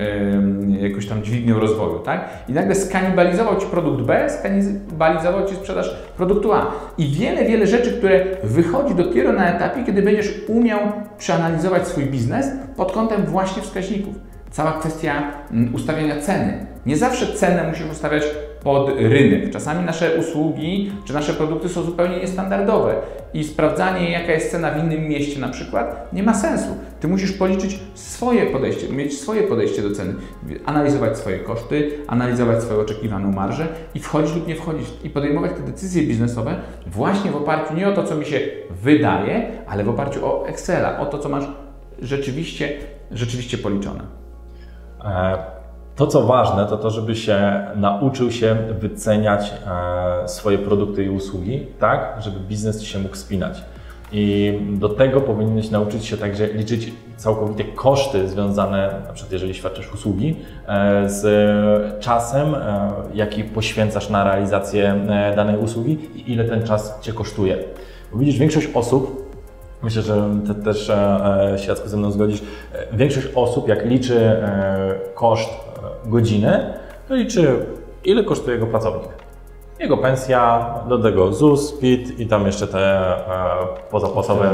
yy, jakąś tam dźwignią rozwoju, tak? I nagle skanibalizował ci produkt B, skanibalizował ci sprzedaż produktu A. I wiele, wiele rzeczy, które wychodzi dopiero na etapie, kiedy będziesz umiał przeanalizować swój biznes pod kątem właśnie wskaźników. Cała kwestia mm, ustawiania ceny. Nie zawsze cenę musisz ustawiać pod rynek. Czasami nasze usługi czy nasze produkty są zupełnie niestandardowe i sprawdzanie, jaka jest cena w innym mieście na przykład, nie ma sensu. Ty musisz policzyć swoje podejście, mieć swoje podejście do ceny, analizować swoje koszty, analizować swoją oczekiwaną marżę i wchodzić lub nie wchodzić i podejmować te decyzje biznesowe właśnie w oparciu nie o to, co mi się wydaje, ale w oparciu o Excela, o to, co masz rzeczywiście, rzeczywiście policzone. E, to, co ważne, to to, żeby się nauczył się wyceniać e, swoje produkty i usługi, tak, żeby biznes się mógł spinać. I do tego powinieneś nauczyć się także liczyć całkowite koszty związane, na przykład jeżeli świadczysz usługi, e, z czasem, jaki poświęcasz na realizację danej usługi i ile ten czas Cię kosztuje. Bo widzisz, większość osób Myślę, że ty też e, się ze mną zgodzisz. E, większość osób, jak liczy e, koszt godziny, to liczy, ile kosztuje jego pracownik. Jego pensja, do tego ZUS, PIT i tam jeszcze te pozapłacowe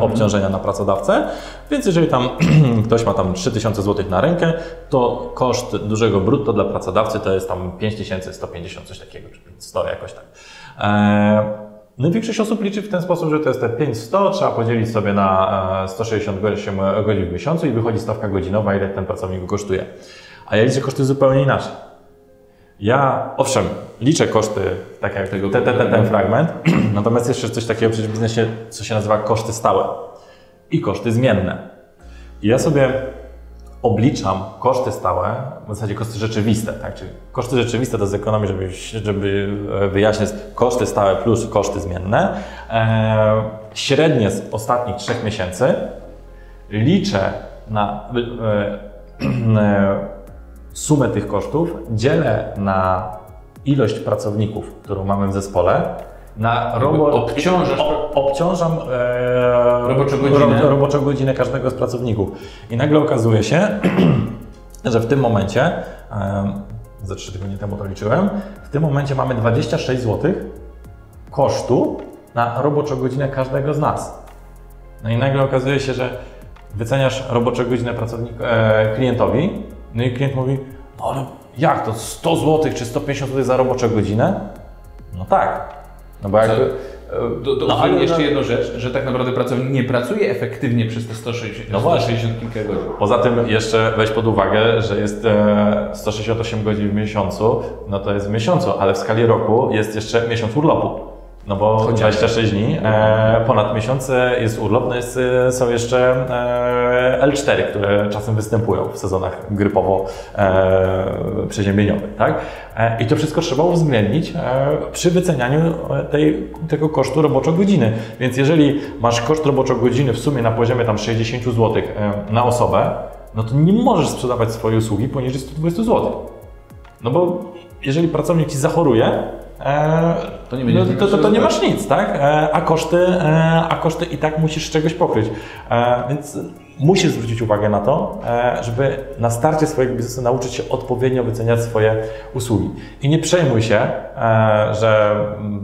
obciążenia na pracodawcę. Więc jeżeli tam ktoś ma tam 3000 zł na rękę, to koszt dużego brutto dla pracodawcy to jest tam 5150, coś takiego, czy 100 jakoś tak. No większość osób liczy w ten sposób, że to jest te 500, trzeba podzielić sobie na 160 godzin w miesiącu i wychodzi stawka godzinowa, ile ten pracownik kosztuje. A ja liczę koszty zupełnie inaczej. Ja, owszem, liczę koszty, tak jak tego, te, te, te, ten fragment, natomiast jeszcze coś takiego przecież w biznesie, co się nazywa koszty stałe i koszty zmienne. I ja sobie obliczam koszty stałe, w zasadzie koszty rzeczywiste, tak? Czyli koszty rzeczywiste to z ekonomii, żeby, żeby e, wyjaśnić, koszty stałe plus koszty zmienne. E, średnie z ostatnich trzech miesięcy liczę na e, e, sumę tych kosztów, dzielę na ilość pracowników, którą mamy w zespole na robot, obciążasz, obciążam e, roboczą, godzinę. Ro, roboczą godzinę każdego z pracowników. I nagle okazuje się, że w tym momencie, e, za 3 tygodnie temu to liczyłem, w tym momencie mamy 26 zł kosztu na roboczą godzinę każdego z nas. No i nagle okazuje się, że wyceniasz roboczą godzinę pracownik, e, klientowi, no i klient mówi, no ale jak to 100 zł czy 150 zł za roboczą godzinę? No tak, no bo jakby... Do, do, no, ale jeszcze jedną rzecz, że tak naprawdę pracownik nie pracuje efektywnie przez te 160, no 160 kilka godzin. Poza tym jeszcze weź pod uwagę, że jest 168 e, godzin w miesiącu, no to jest w miesiącu, ale w skali roku jest jeszcze miesiąc urlopu. No bo Chociaż 26 dni, e, ponad miesiąc jest urlop, no jest, e, są jeszcze e, L4, które czasem występują w sezonach grypowo-przeziębieniowych. Tak? I to wszystko trzeba uwzględnić przy wycenianiu tej, tego kosztu roboczo godziny. Więc jeżeli masz koszt roboczo godziny w sumie na poziomie tam 60 zł na osobę, no to nie możesz sprzedawać swojej usługi poniżej 120 zł. No bo jeżeli pracownik ci zachoruje, E, to nie, no, to, to, to, nie masz nic, tak? E, a koszty, e, a koszty i tak musisz czegoś pokryć. Więc musisz zwrócić uwagę na to, żeby na starcie swojego biznesu nauczyć się odpowiednio wyceniać swoje usługi. I nie przejmuj się, że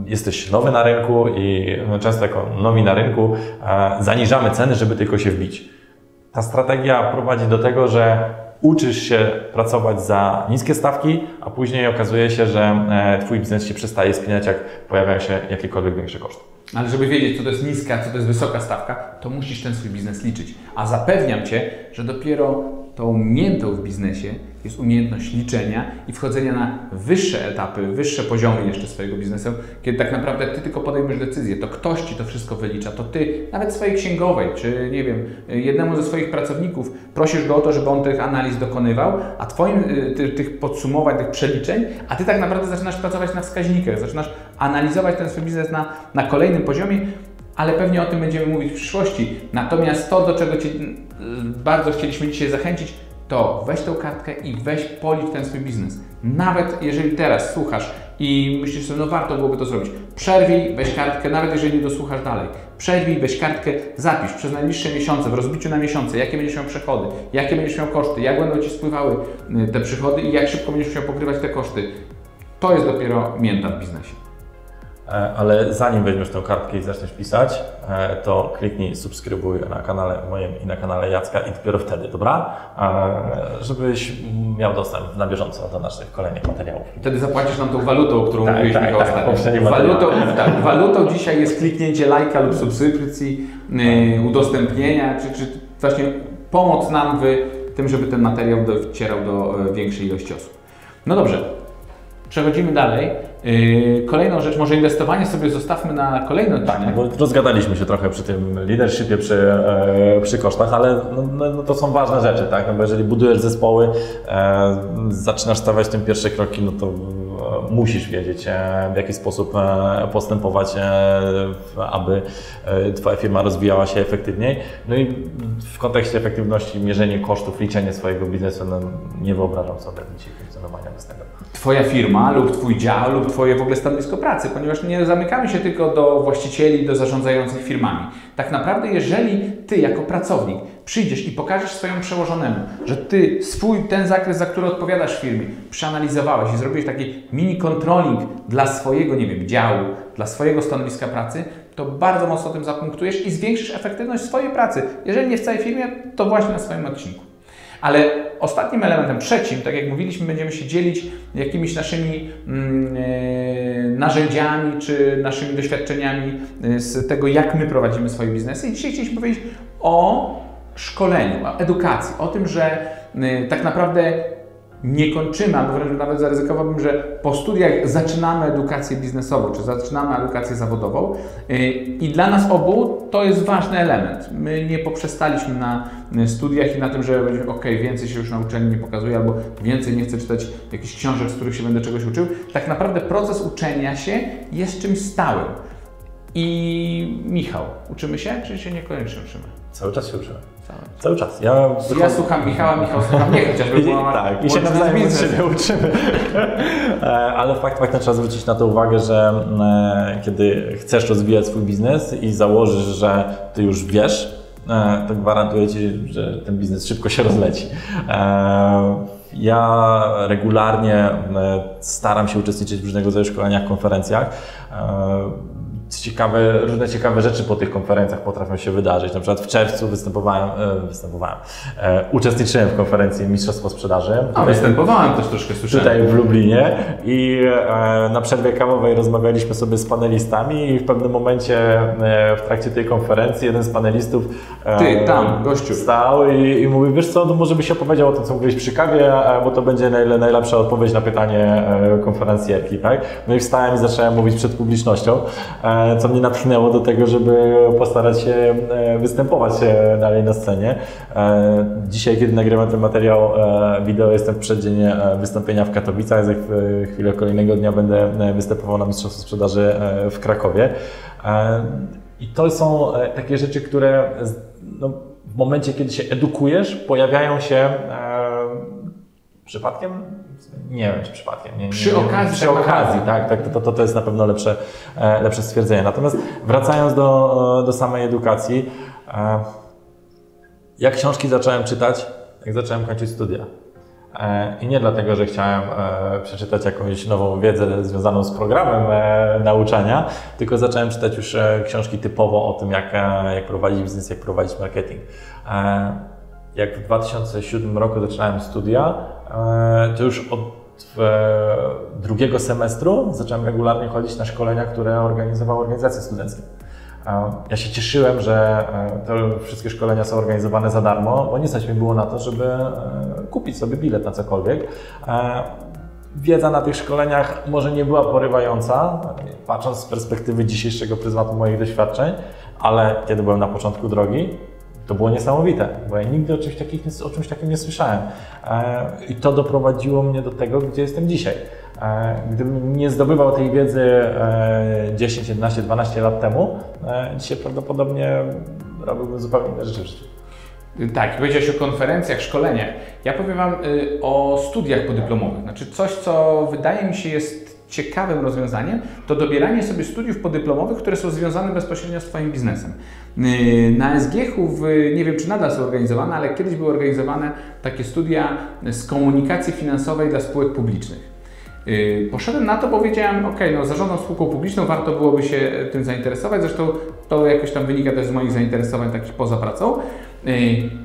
jesteś nowy na rynku i no, często jako nowi na rynku zaniżamy ceny, żeby tylko się wbić. Ta strategia prowadzi do tego, że uczysz się pracować za niskie stawki, a później okazuje się, że e, Twój biznes się przestaje spinać, jak pojawiają się jakiekolwiek większe koszty. Ale żeby wiedzieć, co to jest niska, co to jest wysoka stawka, to musisz ten swój biznes liczyć. A zapewniam Cię, że dopiero tą umiejętą w biznesie jest umiejętność liczenia i wchodzenia na wyższe etapy, wyższe poziomy jeszcze swojego biznesu, kiedy tak naprawdę Ty tylko podejmiesz decyzję, to ktoś Ci to wszystko wylicza, to Ty, nawet swojej księgowej, czy nie wiem, jednemu ze swoich pracowników prosisz go o to, żeby on tych analiz dokonywał, a Twoim, y, ty, tych podsumowań, tych przeliczeń, a Ty tak naprawdę zaczynasz pracować na wskaźnikach, zaczynasz analizować ten swój biznes na, na kolejnym poziomie, ale pewnie o tym będziemy mówić w przyszłości. Natomiast to, do czego Cię y, bardzo chcieliśmy dzisiaj zachęcić, to weź tą kartkę i weź policz ten swój biznes. Nawet jeżeli teraz słuchasz i myślisz sobie, no warto byłoby to zrobić, przerwij, weź kartkę, nawet jeżeli nie dosłuchasz dalej. Przerwij, weź kartkę, zapisz przez najbliższe miesiące, w rozbiciu na miesiące, jakie będziesz miał przychody, jakie będziesz miał koszty, jak będą Ci spływały y, te przychody i jak szybko będziesz musiał pokrywać te koszty. To jest dopiero mięta w biznesie. E, ale zanim weźmiesz tę kartkę i zaczniesz pisać, e, to kliknij subskrybuj na kanale moim i na kanale Jacka i dopiero wtedy, dobra? E, żebyś miał dostęp na bieżąco do naszych kolejnych materiałów. Wtedy zapłacisz nam tą walutą, którą tak, mówiłeś tak, tak, ostatnio. Walutą, tak, walutą dzisiaj jest kliknięcie lajka lub subskrypcji, yy, udostępnienia, czy, czy właśnie pomoc nam w tym, żeby ten materiał docierał do większej ilości osób. No dobrze, Przechodzimy dalej. Yy, kolejną rzecz, może inwestowanie sobie zostawmy na kolejny odcinek. Tak, bo rozgadaliśmy się trochę przy tym leadershipie, przy, e, przy kosztach, ale no, no, no, to są ważne rzeczy, tak? No bo jeżeli budujesz zespoły, e, zaczynasz stawiać tym pierwsze kroki, no to musisz wiedzieć, e, w jaki sposób e, postępować, e, aby Twoja firma rozwijała się efektywniej. No i w kontekście efektywności mierzenie kosztów, liczenie swojego biznesu, no nie wyobrażam sobie dzisiaj funkcjonowania bez tego. Twoja firma lub Twój dział lub Twoje w ogóle stanowisko pracy, ponieważ nie zamykamy się tylko do właścicieli, do zarządzających firmami. Tak naprawdę, jeżeli Ty jako pracownik przyjdziesz i pokażesz swojemu przełożonemu, że Ty swój ten zakres, za który odpowiadasz w firmie, przeanalizowałeś i zrobiłeś taki mini controlling dla swojego, nie wiem, działu, dla swojego stanowiska pracy, to bardzo mocno tym zapunktujesz i zwiększysz efektywność swojej pracy. Jeżeli nie w całej firmie, to właśnie na swoim odcinku. Ale ostatnim elementem, trzecim, tak jak mówiliśmy, będziemy się dzielić jakimiś naszymi e, narzędziami czy naszymi doświadczeniami e, z tego, jak my prowadzimy swoje biznesy. I dzisiaj chcieliśmy powiedzieć o szkoleniu, edukacji, o tym, że y, tak naprawdę nie kończymy, albo wręcz nawet zaryzykowałbym, że po studiach zaczynamy edukację biznesową, czy zaczynamy edukację zawodową y, i dla nas obu to jest ważny element. My nie poprzestaliśmy na y, studiach i na tym, że ok, więcej się już na uczelni nie pokazuje, albo więcej nie chcę czytać jakichś książek, z których się będę czegoś uczył. Tak naprawdę proces uczenia się jest czymś stałym. I Michał, uczymy się, czy się niekoniecznie uczymy? Cały czas się uczymy. Cały, Cały czas. Ja, ja słucham Michała, Michał słucha mnie, chociażby I, Tak, i się nawzajem od siebie uczymy. E, ale fakt faktem trzeba zwrócić na to uwagę, że e, kiedy chcesz rozwijać swój biznes i założysz, że ty już wiesz, e, to gwarantuję Ci, że ten biznes szybko się rozleci. Ja regularnie staram się uczestniczyć w różnego rodzaju szkoleniach, konferencjach ciekawe, różne ciekawe rzeczy po tych konferencjach potrafią się wydarzyć. Na przykład w czerwcu występowałem, e, występowałem e, uczestniczyłem w konferencji Mistrzostwo Sprzedaży. A tutaj, występowałem też troszkę słyszałem. Tutaj w Lublinie i e, na przerwie kawowej rozmawialiśmy sobie z panelistami i w pewnym momencie w trakcie tej konferencji jeden z panelistów Ty, tam, gościu. stał i, i mówi, wiesz co, to może byś opowiedział o tym, co mówiłeś przy kawie, bo to będzie najle, najlepsza odpowiedź na pytanie konferencjerki, tak? No i wstałem i zacząłem mówić przed publicznością co mnie natchnęło do tego, żeby postarać się e, występować e, dalej na scenie. E, dzisiaj, kiedy nagrywam ten materiał wideo, jestem w przeddzień wystąpienia w Katowicach. Za chwilę kolejnego dnia będę występował na Mistrzostwie Sprzedaży w Krakowie. I to są takie rzeczy, które no, w momencie, kiedy się edukujesz, pojawiają się przypadkiem nie wiem, czy przypadkiem. Nie, nie, przy okazji. Przy tak okazji, tak, tak to, to, to jest na pewno lepsze, e, lepsze stwierdzenie. Natomiast wracając do, do samej edukacji, e, jak książki zacząłem czytać, jak zacząłem kończyć studia. E, I nie dlatego, że chciałem przeczytać jakąś nową wiedzę związaną z programem nauczania, tylko zacząłem czytać już książki typowo o tym, jak, jak prowadzić biznes, jak prowadzić marketing. Jak w 2007 roku zaczynałem studia, to już od drugiego semestru zacząłem regularnie chodzić na szkolenia, które organizowały organizacje studenckie. Ja się cieszyłem, że te wszystkie szkolenia są organizowane za darmo, bo nie stać mi było na to, żeby kupić sobie bilet na cokolwiek. Wiedza na tych szkoleniach może nie była porywająca, patrząc z perspektywy dzisiejszego pryzmatu moich doświadczeń, ale kiedy byłem na początku drogi, to było niesamowite, bo ja nigdy o czymś, takim, o czymś takim nie słyszałem. E, I to doprowadziło mnie do tego, gdzie jestem dzisiaj. E, gdybym nie zdobywał tej wiedzy 10, 11, 12 lat temu, e, dzisiaj prawdopodobnie robiłbym zupełnie inne rzeczy. Tak, powiedziałeś o konferencjach, szkoleniach. Ja powiem Wam y, o studiach podyplomowych. Znaczy coś, co wydaje mi się jest ciekawym rozwiązaniem, to dobieranie sobie studiów podyplomowych, które są związane bezpośrednio z Twoim biznesem. Y, na SGH, nie wiem czy nadal są organizowane, ale kiedyś były organizowane takie studia z komunikacji finansowej dla spółek publicznych. Y, poszedłem na to, bo wiedziałem, ok, no zarządzam spółką publiczną, warto byłoby się tym zainteresować, zresztą to jakoś tam wynika też z moich zainteresowań takich poza pracą.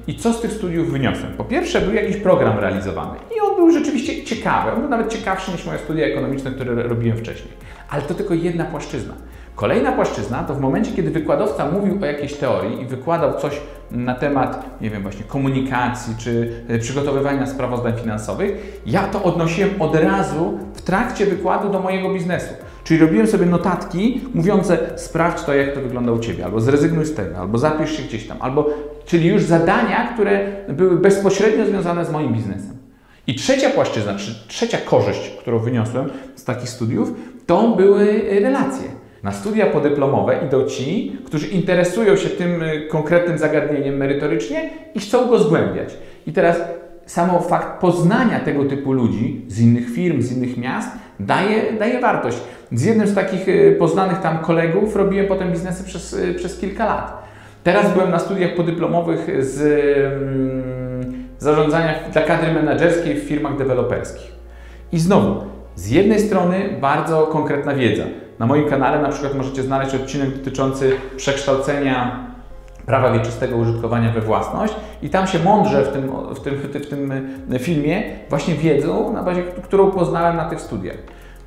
I co z tych studiów wyniosłem? Po pierwsze, był jakiś program realizowany i on był rzeczywiście ciekawy. On był nawet ciekawszy niż moje studia ekonomiczne, które robiłem wcześniej. Ale to tylko jedna płaszczyzna. Kolejna płaszczyzna to w momencie, kiedy wykładowca mówił o jakiejś teorii i wykładał coś na temat, nie wiem, właśnie komunikacji czy e, przygotowywania sprawozdań finansowych, ja to odnosiłem od razu w trakcie wykładu do mojego biznesu. Czyli robiłem sobie notatki mówiące sprawdź to, jak to wygląda u Ciebie, albo zrezygnuj z tego, albo zapisz się gdzieś tam, albo czyli już zadania, które były bezpośrednio związane z moim biznesem. I trzecia płaszczyzna, czy trzecia korzyść, którą wyniosłem z takich studiów, to były relacje. Na studia podyplomowe idą ci, którzy interesują się tym y, konkretnym zagadnieniem merytorycznie i chcą go zgłębiać. I teraz samo fakt poznania tego typu ludzi z innych firm, z innych miast daje, daje wartość. Z jednym z takich y, poznanych tam kolegów robiłem potem biznesy przez, y, przez kilka lat. Teraz byłem na studiach podyplomowych z mm, zarządzania dla kadry menedżerskiej w firmach deweloperskich. I znowu, z jednej strony bardzo konkretna wiedza. Na moim kanale na przykład możecie znaleźć odcinek dotyczący przekształcenia prawa wieczystego użytkowania we własność i tam się mądrze w tym, w tym, w tym filmie właśnie wiedzą, na bazie którą poznałem na tych studiach.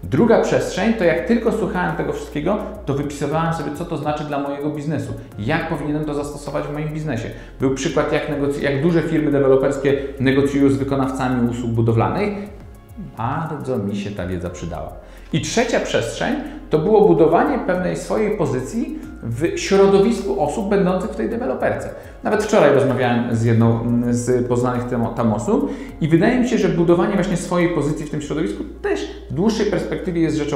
Druga przestrzeń to jak tylko słuchałem tego wszystkiego, to wypisywałem sobie, co to znaczy dla mojego biznesu, jak powinienem to zastosować w moim biznesie. Był przykład, jak, jak duże firmy deweloperskie negocjują z wykonawcami usług budowlanych. Bardzo mi się ta wiedza przydała. I trzecia przestrzeń to było budowanie pewnej swojej pozycji w środowisku osób będących w tej deweloperce. Nawet wczoraj rozmawiałem z jedną z poznanych tam osób i wydaje mi się, że budowanie właśnie swojej pozycji w tym środowisku też w dłuższej perspektywie jest rzeczą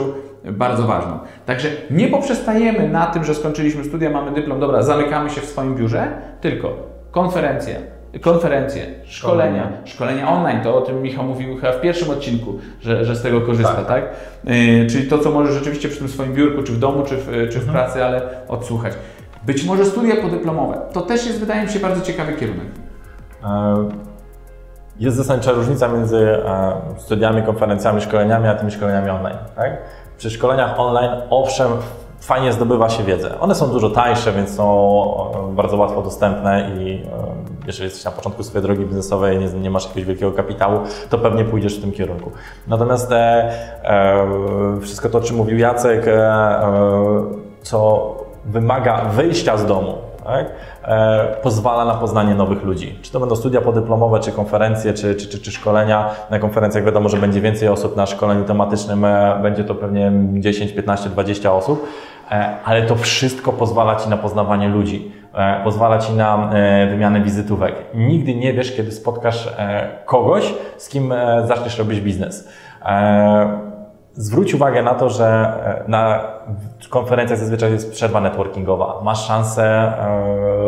bardzo ważną. Także nie poprzestajemy na tym, że skończyliśmy studia, mamy dyplom, dobra, zamykamy się w swoim biurze, tylko konferencje, konferencje, szkolenia, szkolenia online, to o tym Michał mówił chyba w pierwszym odcinku, że, że z tego korzysta, tak? tak? Yy, czyli to, co możesz rzeczywiście przy tym swoim biurku, czy w domu, czy w, czy w mhm. pracy, ale odsłuchać. Być może studia podyplomowe, to też jest, wydaje mi się, bardzo ciekawy kierunek. E, jest zasadnicza różnica między e, studiami, konferencjami, szkoleniami, a tymi szkoleniami online, tak? Przy szkoleniach online, owszem, fajnie zdobywa się wiedzę. One są dużo tańsze, więc są bardzo łatwo dostępne i e, jeżeli jesteś na początku swojej drogi biznesowej, nie, nie masz jakiegoś wielkiego kapitału, to pewnie pójdziesz w tym kierunku. Natomiast e, e, wszystko to, o czym mówił Jacek, e, e co wymaga wyjścia z domu, tak? E, pozwala na poznanie nowych ludzi. Czy to będą studia podyplomowe, czy konferencje, czy, czy, czy, czy, szkolenia. Na konferencjach wiadomo, że będzie więcej osób, na szkoleniu tematycznym e, będzie to pewnie 10, 15, 20 osób, e, ale to wszystko pozwala Ci na poznawanie ludzi, pozwala Ci na wymianę wizytówek. Nigdy nie wiesz, kiedy spotkasz kogoś, z kim zaczniesz robić biznes. Zwróć uwagę na to, że na konferencjach zazwyczaj jest przerwa networkingowa. Masz szansę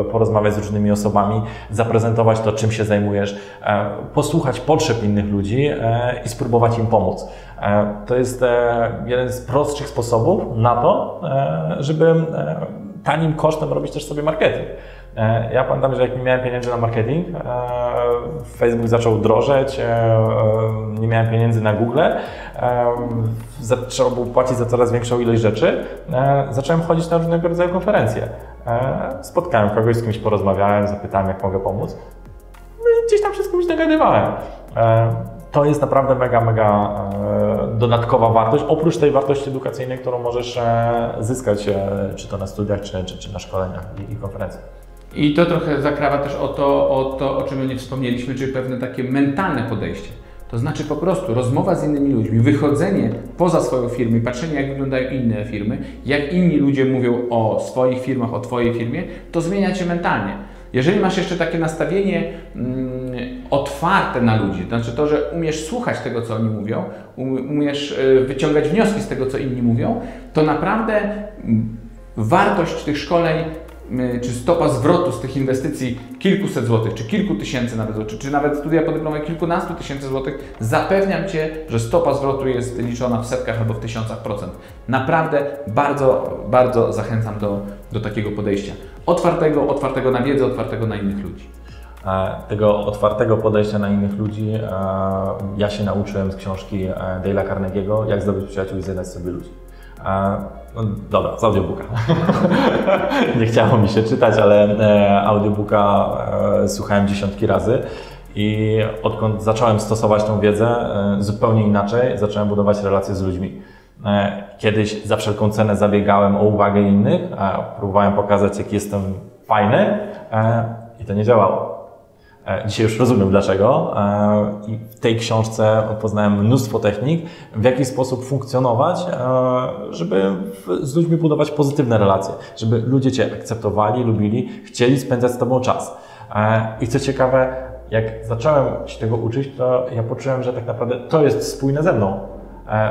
porozmawiać z różnymi osobami, zaprezentować to, czym się zajmujesz, e, posłuchać potrzeb innych ludzi i spróbować im pomóc. To jest jeden z prostszych sposobów na to, żeby tanim kosztem robić też sobie marketing. E, ja pamiętam, że jak nie miałem pieniędzy na marketing, e, Facebook zaczął drożeć, e, nie miałem pieniędzy na Google, trzeba było płacić za coraz większą ilość rzeczy, zacząłem chodzić na różnego rodzaju konferencje. Spotkałem kogoś, z kimś porozmawiałem, zapytałem, jak mogę pomóc. No i gdzieś tam wszystko już dogadywałem. To jest naprawdę mega, mega dodatkowa wartość, oprócz tej wartości edukacyjnej, którą możesz zyskać, czy to na studiach, czy, czy, czy na szkoleniach i, i konferencjach. I to trochę zakrawa też o to, o to, o czym nie wspomnieliśmy, czyli pewne takie mentalne podejście. To znaczy po prostu rozmowa z innymi ludźmi, wychodzenie poza swoją firmę, patrzenie jak wyglądają inne firmy, jak inni ludzie mówią o swoich firmach, o Twojej firmie, to zmienia Cię mentalnie. Jeżeli masz jeszcze takie nastawienie mm, otwarte na ludzi, to znaczy to, że umiesz słuchać tego, co oni mówią, umiesz y, wyciągać wnioski z tego, co inni mówią, to naprawdę mm, wartość tych szkoleń czy stopa zwrotu z tych inwestycji kilkuset złotych, czy kilku tysięcy nawet, czy, czy nawet studia podyplomowe kilkunastu tysięcy złotych, zapewniam Cię, że stopa zwrotu jest liczona w setkach albo w tysiącach procent. Naprawdę bardzo, bardzo zachęcam do, do takiego podejścia. Otwartego, otwartego na wiedzę, otwartego na innych ludzi. Tego otwartego podejścia na innych ludzi ja się nauczyłem z książki e, Dale'a Carnegie'ego, jak zdobyć przyjaciół i zjednać sobie ludzi. No, dobra, z audiobooka. Nie chciało mi się czytać, ale e, audiobooka e, słuchałem dziesiątki razy. I odkąd zacząłem stosować tą wiedzę e, zupełnie inaczej, zacząłem budować relacje z ludźmi. Kiedyś za wszelką cenę zabiegałem o uwagę innych, próbowałem pokazać, jak jestem fajny i to nie działało. E, dzisiaj już rozumiem dlaczego. E, I w tej książce poznałem mnóstwo technik, w jaki sposób funkcjonować, e, żeby z ludźmi budować pozytywne relacje, żeby ludzie Cię akceptowali, lubili, chcieli spędzać z Tobą czas. I co ciekawe, jak zacząłem się tego uczyć, to ja poczułem, że tak naprawdę to jest spójne ze mną.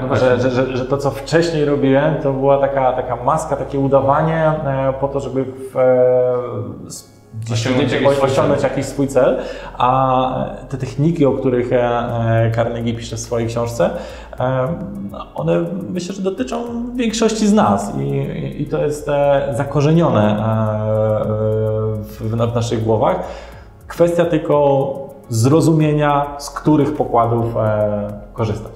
No że, że, że, że, to, co wcześniej robiłem, to była taka, taka maska, takie udawanie po to, żeby w, osiągnąć, jakiś, osiągnąć jakiś swój cel, a te techniki, o których e, e, Carnegie pisze w swojej książce, e, one myślę, że dotyczą większości z nas i, i to jest zakorzenione w, w naszych głowach. Kwestia tylko zrozumienia, z których pokładów korzystać.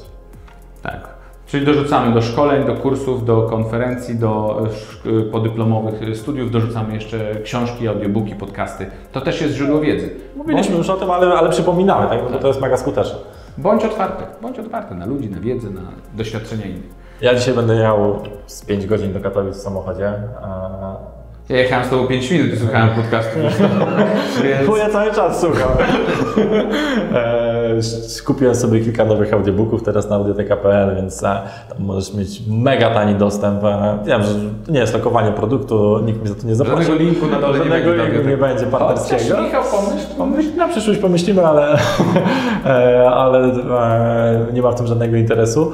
Tak. Czyli dorzucamy do szkoleń, do kursów, do konferencji, do e, podyplomowych studiów, dorzucamy jeszcze książki, audiobooki, podcasty. To też jest źródło wiedzy. Mówiliśmy już o tym, ale, ale przypominamy, tak? bo to jest mega skuteczne. Bądź otwarty, bądź otwarty na ludzi, na wiedzę, na doświadczenia innych. Ja dzisiaj będę jechał z 5 godzin do Katowic w samochodzie. Ja jechałem z tobą 5 minut i słuchałem podcastu. Więc... Bo ja cały czas słucham. E, kupiłem sobie kilka nowych audiobooków teraz na audioteka.pl, więc e, tam możesz mieć mega tani dostęp. E, wiem, że to nie jest lokowanie produktu, nikt mi za to nie zapłaci. Żadnego linku na dole Żadnego nie będzie. linku nie będzie partnerskiego. Michał, pomyśl, pomyśl. Na przyszłość pomyślimy, ale, ale nie ma w tym żadnego interesu.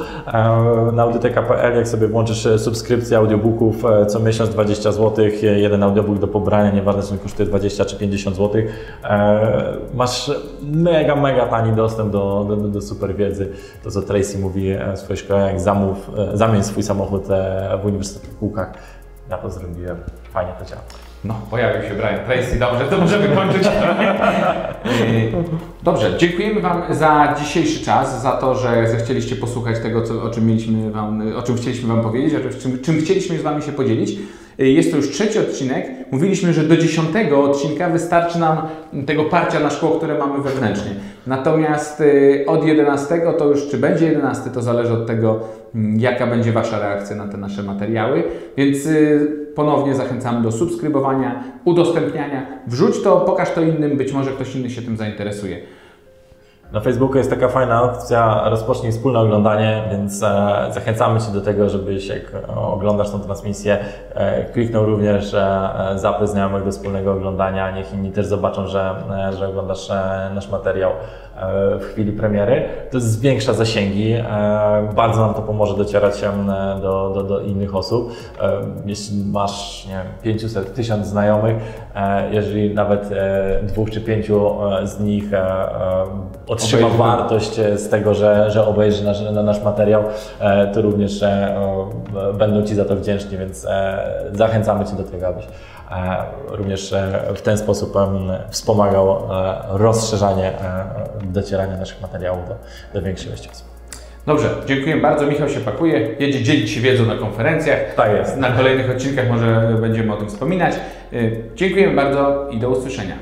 Na audioteka.pl jak sobie włączysz subskrypcję audiobooków co miesiąc 20 zł, jeden audiobook do pobrania, nieważne czy on kosztuje 20 czy 50 zł, e, masz mega, mega tani dostęp do, do, do super wiedzy. To co Tracy mówi w swojej szkole, jak zamów, e, zamień swój samochód e, w uniwersytetach kółkach. Ja to zrobiłem, fajnie to działa. No, pojawił się Brian Tracy, dobrze, to możemy kończyć. dobrze, dziękujemy Wam za dzisiejszy czas, za to, że zechcieliście posłuchać tego, co, o, czym mieliśmy wam, o czym chcieliśmy Wam powiedzieć, o czym, czym chcieliśmy z Wami się podzielić. Y, jest to już trzeci odcinek. Mówiliśmy, że do dziesiątego odcinka wystarczy nam tego parcia na szkło, które mamy wewnętrznie. Natomiast y, od jedenastego to już, czy będzie jedenasty, to zależy od tego, mm, jaka będzie Wasza reakcja na te nasze materiały. Więc y, ponownie zachęcamy do subskrybowania, udostępniania. Wrzuć to, pokaż to innym, być może ktoś inny się tym zainteresuje. Na Facebooku jest taka fajna opcja, rozpocznij wspólne oglądanie, więc e, zachęcamy Cię do tego, żebyś jak oglądasz tę transmisję, e, kliknął również e, zapis znajomych do wspólnego oglądania. Niech inni też zobaczą, że, e, że oglądasz e, nasz materiał. E, w chwili premiery. To zwiększa zasięgi, e, bardzo nam to pomoże docierać do, do, do innych osób. E, jeśli masz nie wiem, 500, 1000 znajomych, jeżeli nawet dwóch czy pięciu z nich otrzyma obejrzy. wartość z tego, że, że obejrzy nasz, nasz materiał, to również będą Ci za to wdzięczni, więc zachęcamy Cię do tego, abyś również w ten sposób wspomagał rozszerzanie docierania naszych materiałów do, do większej ilości osób. Dobrze, dziękuję bardzo. Michał się pakuje, jedzie dzielić się wiedzą na konferencjach. Tak jest. Na kolejnych odcinkach może będziemy o tym wspominać. Dziękujemy bardzo i do usłyszenia.